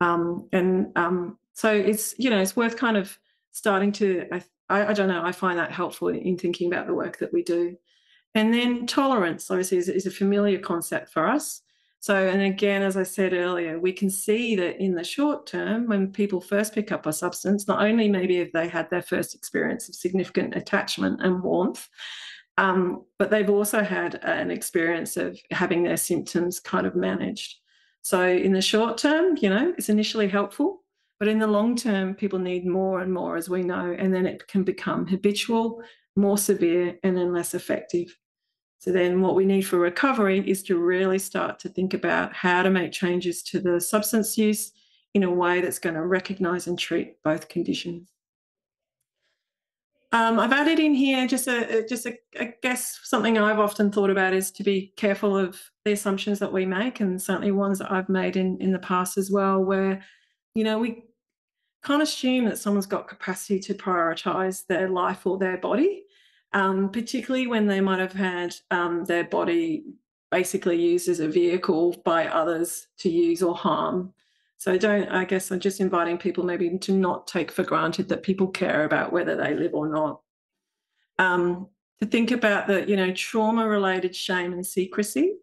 [SPEAKER 3] Um, and um, so it's, you know, it's worth kind of starting to, I, I don't know, I find that helpful in thinking about the work that we do. And then tolerance, obviously, is, is a familiar concept for us. So, and again, as I said earlier, we can see that in the short term, when people first pick up a substance, not only maybe if they had their first experience of significant attachment and warmth, um, but they've also had an experience of having their symptoms kind of managed. So, in the short term, you know, it's initially helpful, but in the long term, people need more and more, as we know, and then it can become habitual, more severe, and then less effective. So then what we need for recovery is to really start to think about how to make changes to the substance use in a way that's going to recognize and treat both conditions. Um, I've added in here just a just a, I guess something I've often thought about is to be careful of the assumptions that we make, and certainly ones that I've made in in the past as well, where you know we can't assume that someone's got capacity to prioritize their life or their body um, particularly when they might have had um, their body basically used as a vehicle by others to use or harm. So don't, I guess I'm just inviting people maybe to not take for granted that people care about whether they live or not. Um, to think about the, you know, trauma related shame and secrecy.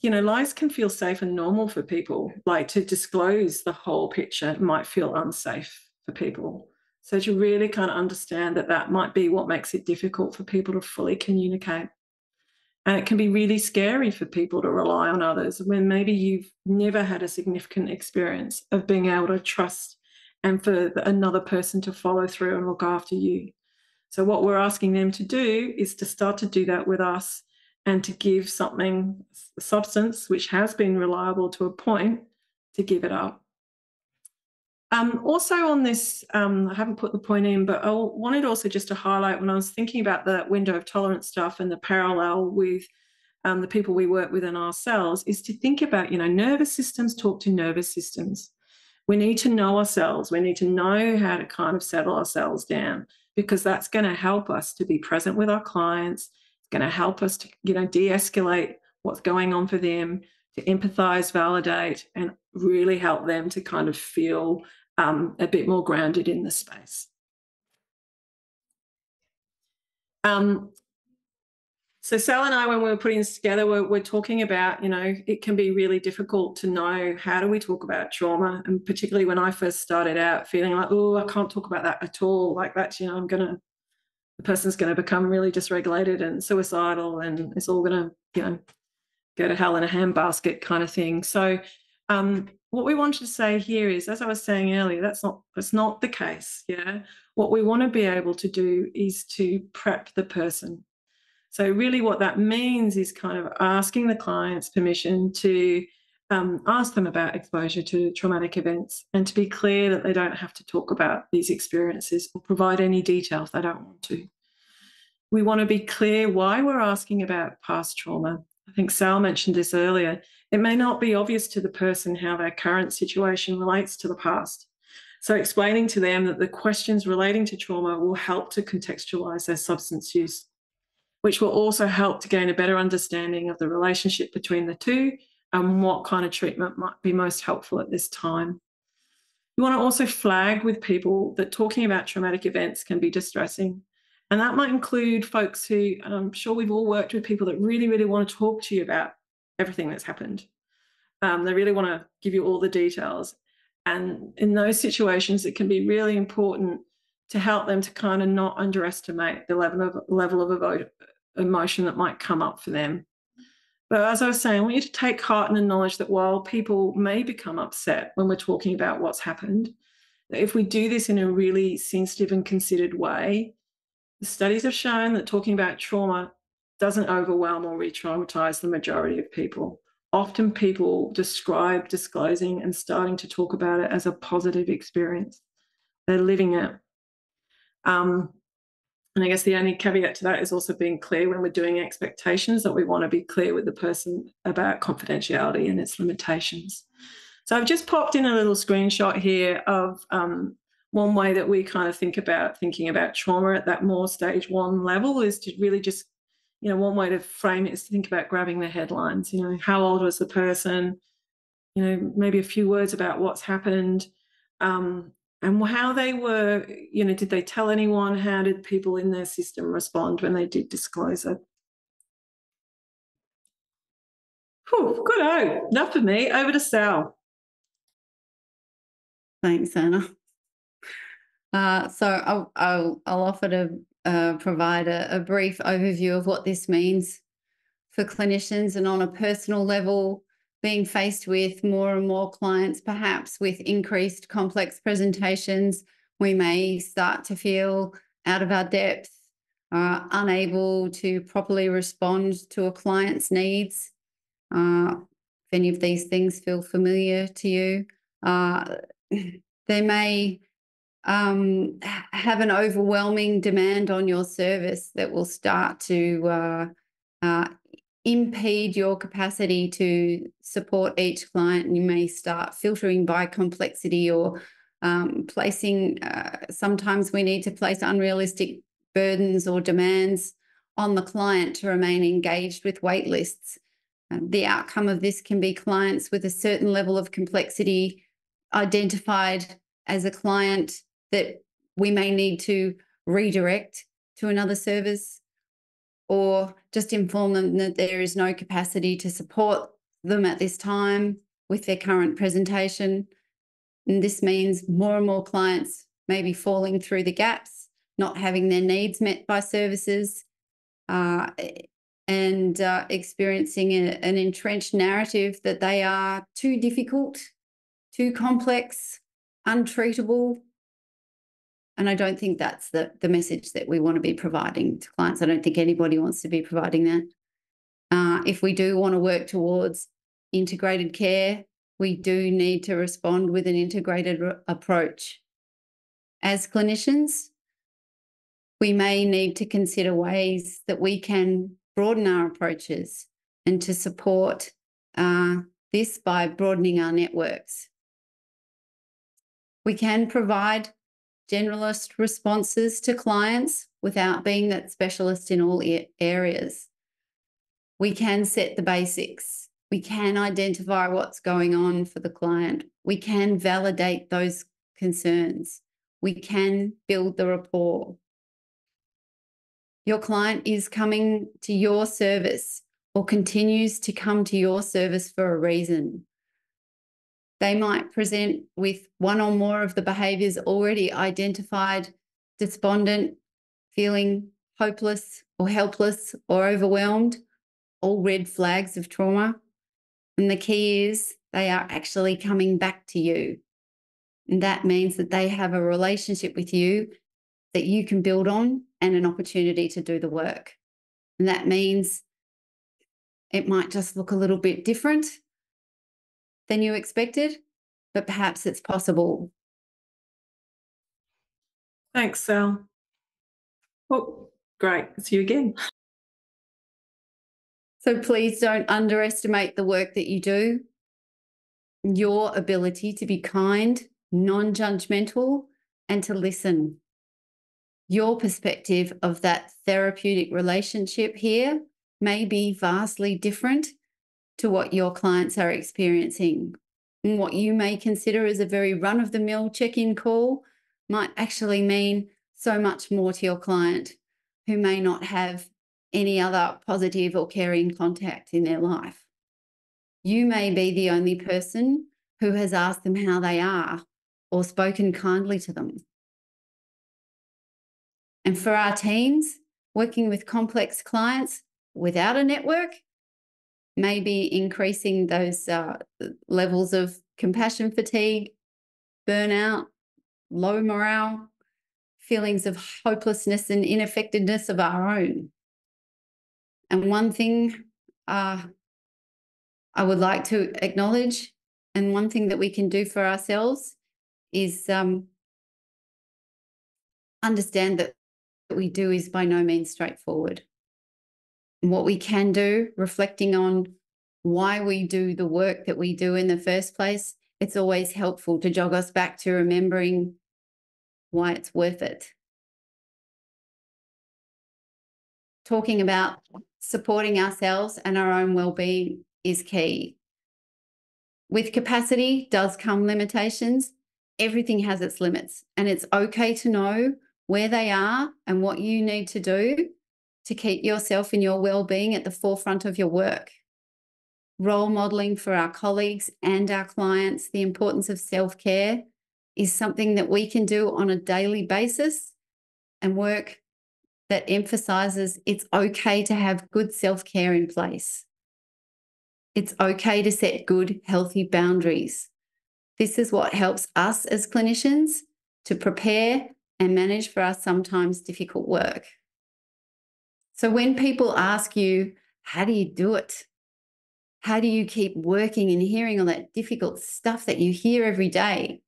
[SPEAKER 3] You know, lies can feel safe and normal for people. Like to disclose the whole picture might feel unsafe for people. So to really kind of understand that that might be what makes it difficult for people to fully communicate. And it can be really scary for people to rely on others when maybe you've never had a significant experience of being able to trust and for another person to follow through and look after you. So, what we're asking them to do is to start to do that with us and to give something, substance which has been reliable to a point, to give it up. Um, also on this, um, I haven't put the point in, but I wanted also just to highlight when I was thinking about the window of tolerance stuff and the parallel with um, the people we work with and ourselves is to think about, you know, nervous systems talk to nervous systems. We need to know ourselves. We need to know how to kind of settle ourselves down because that's going to help us to be present with our clients. Going to help us to, you know, de-escalate what's going on for them, to empathize, validate, and really help them to kind of feel um, a bit more grounded in the space. Um, so Sal and I, when we were putting this together, we're, we're, talking about, you know, it can be really difficult to know how do we talk about trauma, and particularly when I first started out, feeling like, oh, I can't talk about that at all. Like that, you know, I'm gonna, the person's gonna become really dysregulated and suicidal, and it's all gonna, you know, go to hell in a handbasket kind of thing. So, um, what we wanted to say here is, as I was saying earlier, that's not that's not the case. Yeah, what we want to be able to do is to prep the person so, really, what that means is kind of asking the client's permission to um, ask them about exposure to traumatic events and to be clear that they don't have to talk about these experiences or provide any detail if they don't want to. We want to be clear why we're asking about past trauma. I think Sal mentioned this earlier. It may not be obvious to the person how their current situation relates to the past. So, explaining to them that the questions relating to trauma will help to contextualize their substance use which will also help to gain a better understanding of the relationship between the two and what kind of treatment might be most helpful at this time. You want to also flag with people that talking about traumatic events can be distressing. And that might include folks who I'm sure we've all worked with people that really, really want to talk to you about everything that's happened. Um, they really want to give you all the details. And in those situations, it can be really important to help them to kind of not underestimate the level of level of emotion that might come up for them. But as I was saying, I want you to take heart in the knowledge that while people may become upset when we're talking about what's happened, if we do this in a really sensitive and considered way, the studies have shown that talking about trauma doesn't overwhelm or re traumatize the majority of people. Often people describe disclosing and starting to talk about it as a positive experience. They're living it. Um, and I guess the only caveat to that is also being clear when we're doing expectations that we want to be clear with the person about confidentiality and its limitations. So I've just popped in a little screenshot here of um, one way that we kind of think about thinking about trauma at that more stage one level is to really just, you know, one way to frame it is to think about grabbing the headlines. You know, how old was the person? You know, maybe a few words about what's happened. Um, and how they were, you know, did they tell anyone? How did people in their system respond when they did disclose it? Whew, good oh, enough for me. Over to Sal.
[SPEAKER 2] Thanks, Anna. Uh, so I'll, I'll, I'll, offer to uh, provide a, a brief overview of what this means for clinicians and on a personal level, being faced with more and more clients, perhaps with increased complex presentations, we may start to feel out of our depth, uh, unable to properly respond to a client's needs. Uh, if any of these things feel familiar to you, uh, they may um, have an overwhelming demand on your service that will start to uh, uh, impede your capacity to support each client. You may start filtering by complexity or um, placing, uh, sometimes we need to place unrealistic burdens or demands on the client to remain engaged with wait lists. Uh, the outcome of this can be clients with a certain level of complexity identified as a client that we may need to redirect to another service or just inform them that there is no capacity to support them at this time with their current presentation. And this means more and more clients may be falling through the gaps, not having their needs met by services, uh, and uh, experiencing a, an entrenched narrative that they are too difficult, too complex, untreatable, and I don't think that's the, the message that we want to be providing to clients. I don't think anybody wants to be providing that. Uh, if we do want to work towards integrated care, we do need to respond with an integrated approach. As clinicians, we may need to consider ways that we can broaden our approaches and to support uh, this by broadening our networks. We can provide generalist responses to clients without being that specialist in all areas. We can set the basics We can identify what's going on for the client. We can validate those concerns. We can build the rapport. Your client is coming to your service or continues to come to your service for a reason. They might present with one or more of the behaviours already identified despondent, feeling hopeless or helpless or overwhelmed, all red flags of trauma. And the key is they are actually coming back to you. And that means that they have a relationship with you that you can build on and an opportunity to do the work. And that means it might just look a little bit different than you expected, but perhaps it's possible.
[SPEAKER 3] Thanks, Sal. Oh, great. It's you again.
[SPEAKER 2] So please don't underestimate the work that you do, your ability to be kind, non judgmental, and to listen. Your perspective of that therapeutic relationship here may be vastly different to what your clients are experiencing. And what you may consider as a very run of the mill check in call might actually mean so much more to your client who may not have any other positive or caring contact in their life. You may be the only person who has asked them how they are or spoken kindly to them. And for our teams, working with complex clients without a network may be increasing those uh, levels of compassion fatigue, burnout, low morale, feelings of hopelessness and ineffectiveness of our own. And one thing uh, I would like to acknowledge, and one thing that we can do for ourselves is um, understand that what we do is by no means straightforward. What we can do, reflecting on why we do the work that we do in the first place, it's always helpful to jog us back to remembering why it's worth it. Talking about supporting ourselves and our own well-being is key. With capacity does come limitations. Everything has its limits, and it's okay to know where they are and what you need to do to keep yourself and your well-being at the forefront of your work. Role modeling for our colleagues and our clients, the importance of self-care is something that we can do on a daily basis and work that emphasizes it's okay to have good self care in place. It's okay to set good, healthy boundaries. This is what helps us as clinicians to prepare and manage for our sometimes difficult work. So, when people ask you, how do you do it? How do you keep working and hearing all that difficult stuff that you hear every day?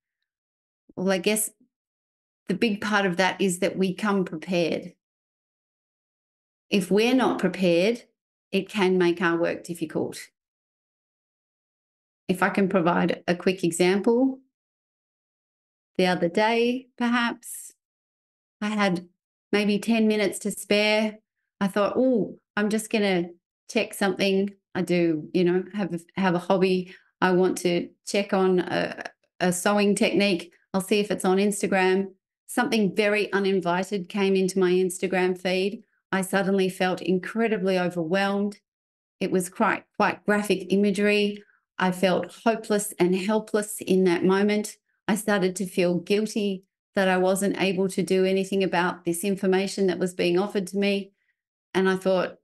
[SPEAKER 2] Well, I guess the big part of that is that we come prepared. If we're not prepared, it can make our work difficult. If I can provide a quick example, the other day, perhaps, I had maybe 10 minutes to spare. I thought, oh, I'm just going to check something. I do, you know, have, have a hobby. I want to check on a, a sewing technique. I'll see if it's on Instagram. Something very uninvited came into my Instagram feed. I suddenly felt incredibly overwhelmed. It was quite, quite graphic imagery. I felt hopeless and helpless in that moment. I started to feel guilty that I wasn't able to do anything about this information that was being offered to me. And I thought,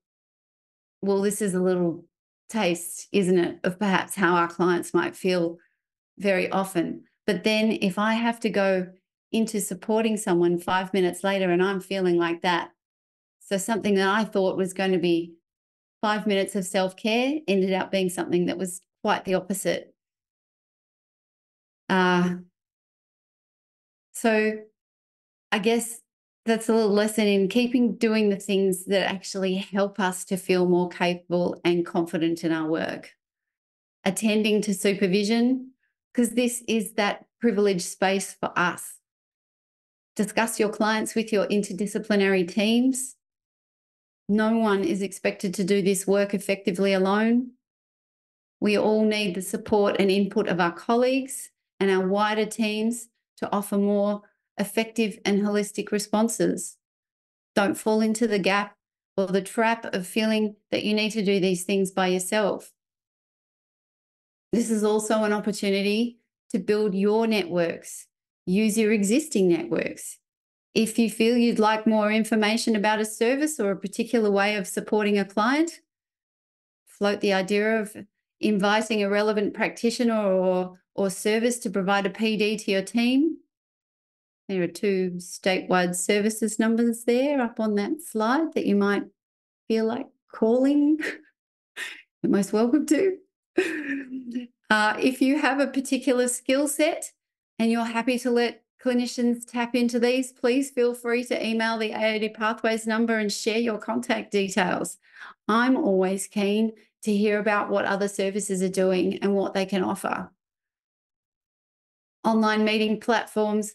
[SPEAKER 2] well, this is a little taste, isn't it, of perhaps how our clients might feel very often. But then if I have to go into supporting someone five minutes later and I'm feeling like that, so something that I thought was going to be five minutes of self care ended up being something that was quite the opposite. Uh, so I guess that's a little lesson in keeping doing the things that actually help us to feel more capable and confident in our work. Attending to supervision, because this is that privileged space for us. Discuss your clients with your interdisciplinary teams no one is expected to do this work effectively alone. We all need the support and input of our colleagues and our wider teams to offer more effective and holistic responses. Don't fall into the gap or the trap of feeling that you need to do these things by yourself. This is also an opportunity to build your networks, use your existing networks. If you feel you'd like more information about a service or a particular way of supporting a client, float the idea of inviting a relevant practitioner or, or service to provide a PD to your team. There are two statewide services numbers there up on that slide that you might feel like calling. You're most welcome to. Uh, if you have a particular skill set and you're happy to let clinicians tap into these, please feel free to email the AOD Pathways number and share your contact details. I'm always keen to hear about what other services are doing and what they can offer. Online meeting platforms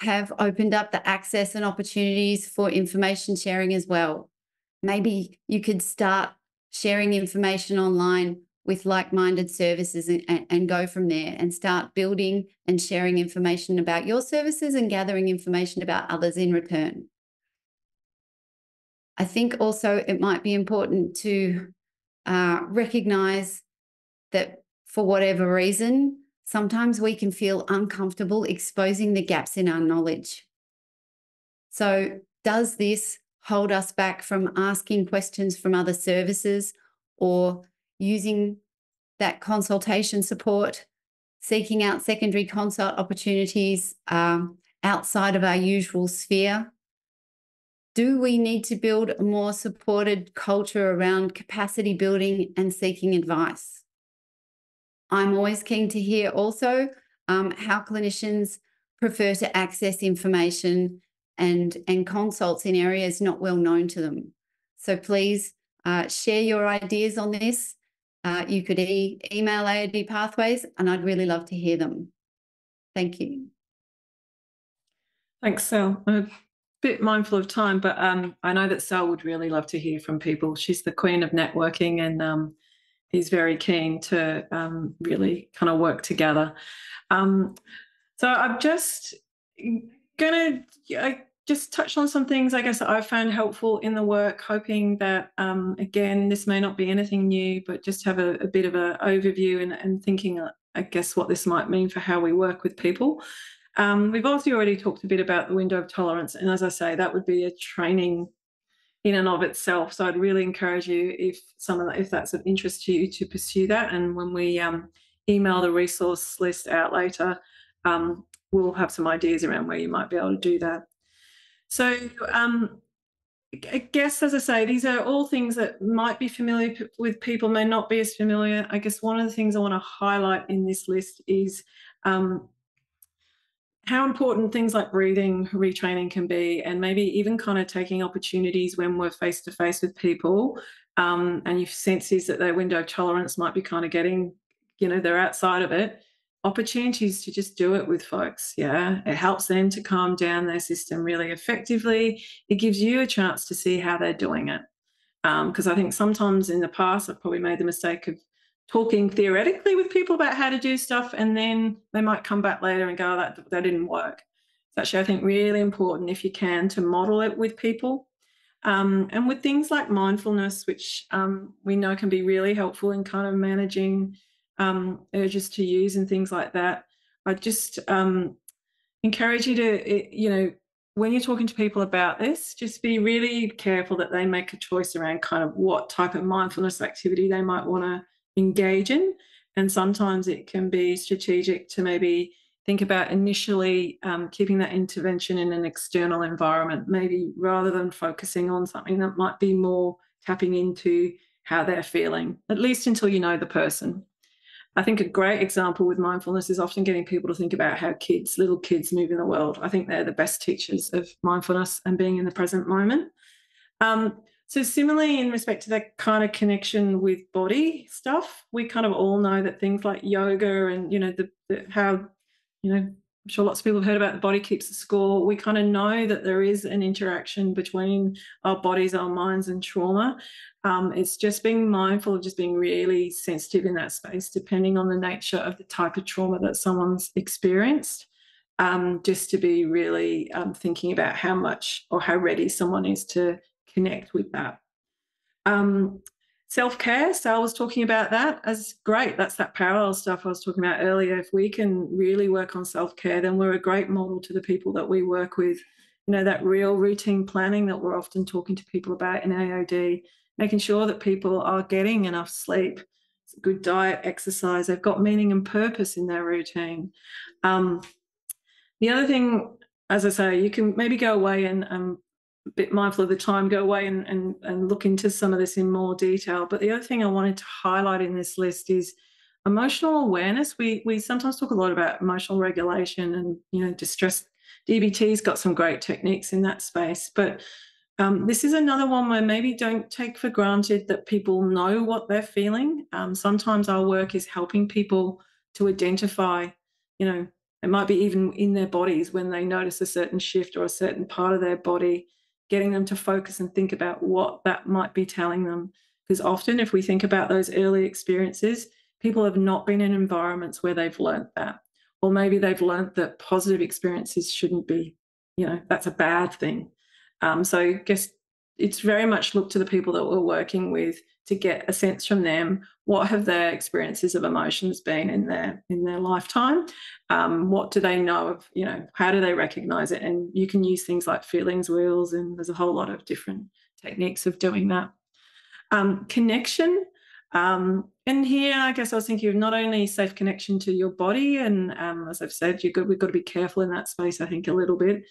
[SPEAKER 2] have opened up the access and opportunities for information sharing as well. Maybe you could start sharing information online with like-minded services and, and, go from there and start building and sharing information about your services and gathering information about others in return. I think also it might be important to uh, recognize that for whatever reason, sometimes we can feel uncomfortable exposing the gaps in our knowledge. So does this hold us back from asking questions from other services or using that consultation support, seeking out secondary consult opportunities um, outside of our usual sphere? Do we need to build a more supported culture around capacity building and seeking advice? I'm always keen to hear also um, how clinicians prefer to access information and, and consults in areas not well known to them. So please uh, share your ideas on this uh, you could e email AOD Pathways, and I'd really love to hear them. Thank you.
[SPEAKER 3] Thanks, Sal. I'm a bit mindful of time, but um, I know that Sal would really love to hear from people. She's the queen of networking and um, is very keen to um, really kind of work together. Um, so I'm just going to just touch on some things I guess I found helpful in the work, hoping that um, again this may not be anything new, but just have a, a bit of an overview and, and thinking, uh, I guess, what this might mean for how we work with people. Um, we've also already talked a bit about the window of tolerance, and as I say, that would be a training in and of itself. So I'd really encourage you, if some of that, if that's of interest to you, to pursue that. And when we um, email the resource list out later, um, we'll have some ideas around where you might be able to do that. So um, I guess, as I say, these are all things that might be familiar with people, may not be as familiar. I guess one of the things I want to highlight in this list is um, how important things like breathing retraining can be, and maybe even kind of taking opportunities when we're face to face with people, um, and you sense is that their window of tolerance might be kind of getting, you know, they're outside of it opportunities to just do it with folks. Yeah. It helps them to calm down their system really effectively. It gives you a chance to see how they're doing it. Because um, I think sometimes in the past, I've probably made the mistake of talking theoretically with people about how to do stuff, and then they might come back later and go, oh, that, that didn't work. It's actually, I think, really important if you can to model it with people. Um, and with things like mindfulness, which um, we know can be really helpful in kind of managing um, urges to use and things like that. I just um, encourage you to, you know, when you're talking to people about this, just be really careful that they make a choice around kind of what type of mindfulness activity they might want to engage in. And sometimes it can be strategic to maybe think about initially um, keeping that intervention in an external environment, maybe rather than focusing on something that might be more tapping into how they're feeling, at least until you know the person. I think a great example with mindfulness is often getting people to think about how kids, little kids, move in the world. I think they're the best teachers of mindfulness and being in the present moment. Um, so, similarly, in respect to that kind of connection with body stuff, we kind of all know that things like yoga and you know the, the how you know I'm sure lots of people have heard about the body keeps the score. We kind of know that there is an interaction between our bodies, our minds, and trauma. Um, it's just being mindful of just being really sensitive in that space, depending on the nature of the type of trauma that someone's experienced. Um, just to be really um, thinking about how much or how ready someone is to connect with that. Um, Self care, Sal was talking about that as great. That's that parallel stuff I was talking about earlier. If we can really work on self care, then we're a great model to the people that we work with. You know, that real routine planning that we're often talking to people about in AOD, making sure that people are getting enough sleep, good diet, exercise, they've got meaning and purpose in their routine. Um, the other thing, as I say, you can maybe go away and um, bit mindful of the time, go away and, and, and look into some of this in more detail. But the other thing I wanted to highlight in this list is emotional awareness. We we sometimes talk a lot about emotional regulation and you know distress. DBT's got some great techniques in that space, but um, this is another one where maybe don't take for granted that people know what they're feeling. Um, sometimes our work is helping people to identify, you know, it might be even in their bodies when they notice a certain shift or a certain part of their body getting them to focus and think about what that might be telling them. Because often, if we think about those early experiences, people have not been in environments where they've learned that. Or maybe they've learned that positive experiences shouldn't be, you know, that's a bad thing. Um, so I guess it's very much look to the people that we're working with to get a sense from them what have their experiences of emotions been in their in their lifetime? Um, what do they know of you know how do they recognize it? And you can use things like feelings wheels and there's a whole lot of different techniques of doing that. Um, connection um, and here i guess i was thinking of not only safe connection to your body and um, as i've said you've got, we've got to be careful in that space i think a little bit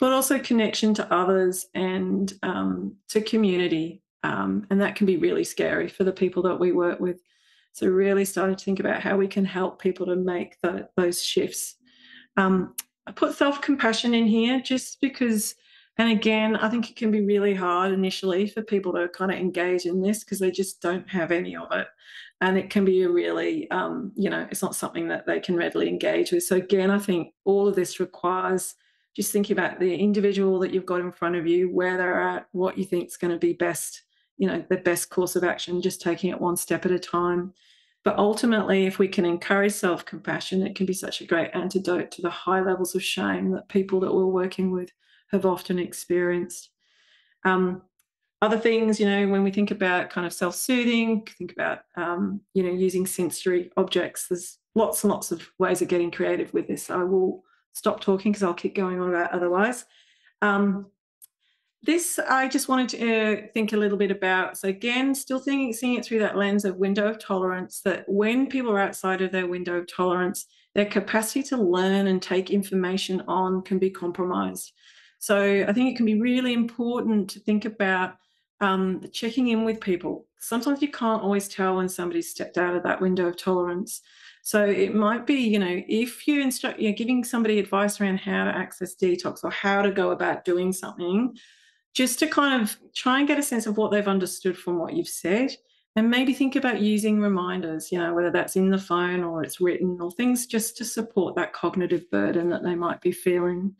[SPEAKER 3] but also connection to others and um, to community um, and that can be really scary for the people that we work with. So, really starting to think about how we can help people to make the, those shifts. Um, I put self compassion in here just because, and again, I think it can be really hard initially for people to kind of engage in this because they just don't have any of it. And it can be a really, um, you know, it's not something that they can readily engage with. So, again, I think all of this requires just thinking about the individual that you've got in front of you, where they're at, what you think is going to be best you know the best course of action just taking it one step at a time. But ultimately if we can encourage self-compassion it can be such a great antidote to the high levels of shame that people that we're working with have often experienced. Um, other things you know when we think about kind of self-soothing think about um, you know using sensory objects there's lots and lots of ways of getting creative with this. I will stop talking because i'll keep going on about otherwise um, this I just wanted to uh, think a little bit about. So again, still thinking, seeing it through that lens of window of tolerance. That when people are outside of their window of tolerance, their capacity to learn and take information on can be compromised. So I think it can be really important to think about um, checking in with people. Sometimes you can't always tell when somebody's stepped out of that window of tolerance. So it might be, you know, if you instruct, you're giving somebody advice around how to access detox or how to go about doing something, just to kind of try and get a sense of what they've understood from what you've said. And maybe think about using reminders you know whether that's in the phone or it's written or things just to support that cognitive burden that they might be feeling.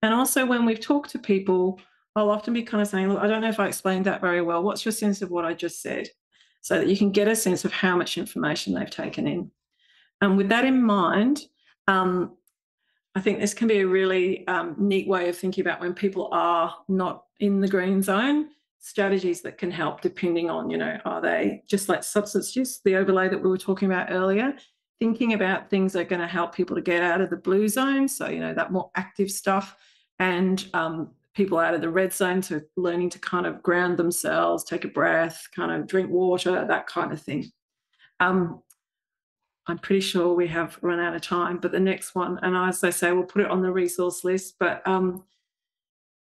[SPEAKER 3] And also when we've talked to people i'll often be kind of saying look i don't know if i explained that very well. What's your sense of what i just said? So that you can get a sense of how much information they've taken in and with that in mind um, I think this can be a really um, neat way of thinking about when people are not in the green zone, strategies that can help depending on, you know, are they just like substance use, the overlay that we were talking about earlier, thinking about things that are going to help people to get out of the blue zone. So, you know, that more active stuff and um, people out of the red zone. So, learning to kind of ground themselves, take a breath, kind of drink water, that kind of thing. Um, I'm pretty sure we have run out of time, but the next one, and as I say, we'll put it on the resource list. But um,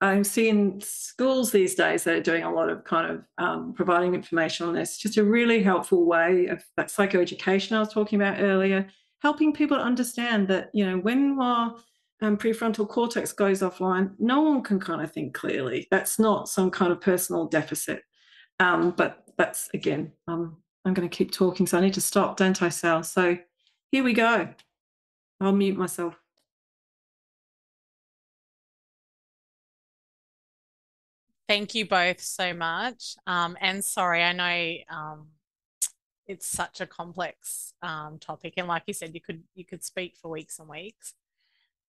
[SPEAKER 3] I'm seeing schools these days that are doing a lot of kind of um, providing information on this. Just a really helpful way of that psychoeducation I was talking about earlier, helping people understand that you know when our um, prefrontal cortex goes offline, no one can kind of think clearly. That's not some kind of personal deficit, um, but that's again um, I'm going to keep talking, so I need to stop, don't I, Sal? So here we go. I'll mute myself.
[SPEAKER 1] Thank you both so much. Um, and sorry, I know um, it's such a complex um, topic, and like you said, you could you could speak for weeks and weeks.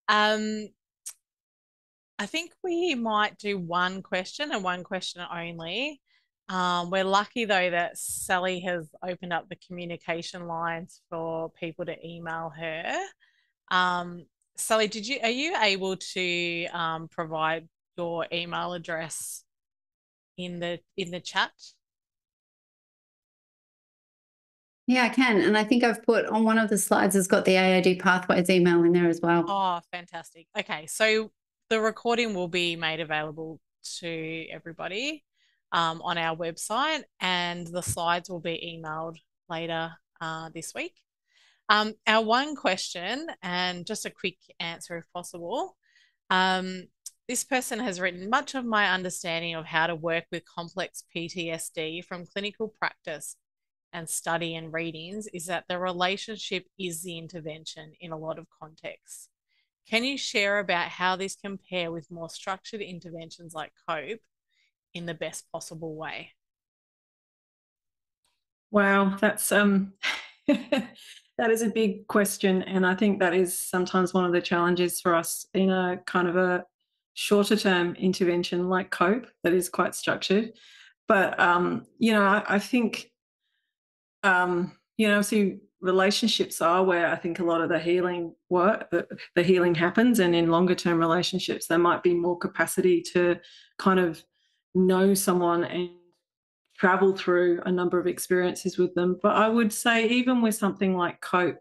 [SPEAKER 1] Um, I think we might do one question and one question only. Um, we're lucky though that Sally has opened up the communication lines for people to email her. Um, Sally, did you are you able to um, provide your email address in the in the chat?
[SPEAKER 2] Yeah, I can. And I think I've put on one of the slides has got the AOD pathways email in there as well.
[SPEAKER 1] Oh, fantastic. Okay, so the recording will be made available to everybody um, on our website, and the slides will be emailed later uh, this week. Um, our one question, and just a quick answer if possible. Um, this person has written much of my understanding of how to work with complex PTSD from clinical practice and study and readings is that the relationship is the intervention in a lot of contexts. Can you share about how this compare with more structured interventions like COPE in the best possible way?
[SPEAKER 3] Wow, that's um that is a big question and I think that is sometimes one of the challenges for us in a kind of a shorter term intervention like COPE that is quite structured. But um, you know, I, I think um, you know, see relationships are where I think a lot of the healing work, the, the healing happens. And in longer term relationships, there might be more capacity to kind of know someone and travel through a number of experiences with them. But I would say, even with something like COPE,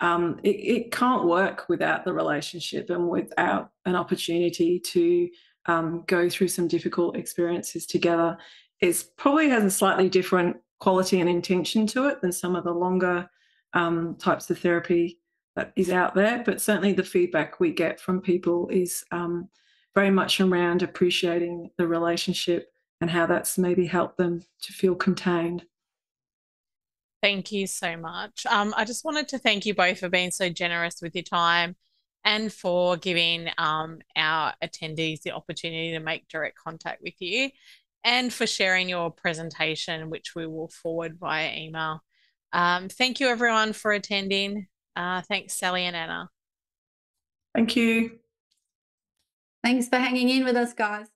[SPEAKER 3] um, it, it, can't work without the relationship and without an opportunity to um, go through some difficult experiences together. It probably has a slightly different quality and intention to it than some of the longer um, types of therapy that is out there. But certainly the feedback we get from people is um, very much around appreciating the relationship and how that's maybe helped them to feel contained.
[SPEAKER 1] Thank you so much. Um, I just wanted to thank you both for being so generous with your time and for giving um, our attendees the opportunity to make direct contact with you and for sharing your presentation, which we will forward via email. Um, thank you everyone for attending. Uh, thanks, Sally and Anna.
[SPEAKER 3] Thank you.
[SPEAKER 2] Thanks for hanging in with us, guys.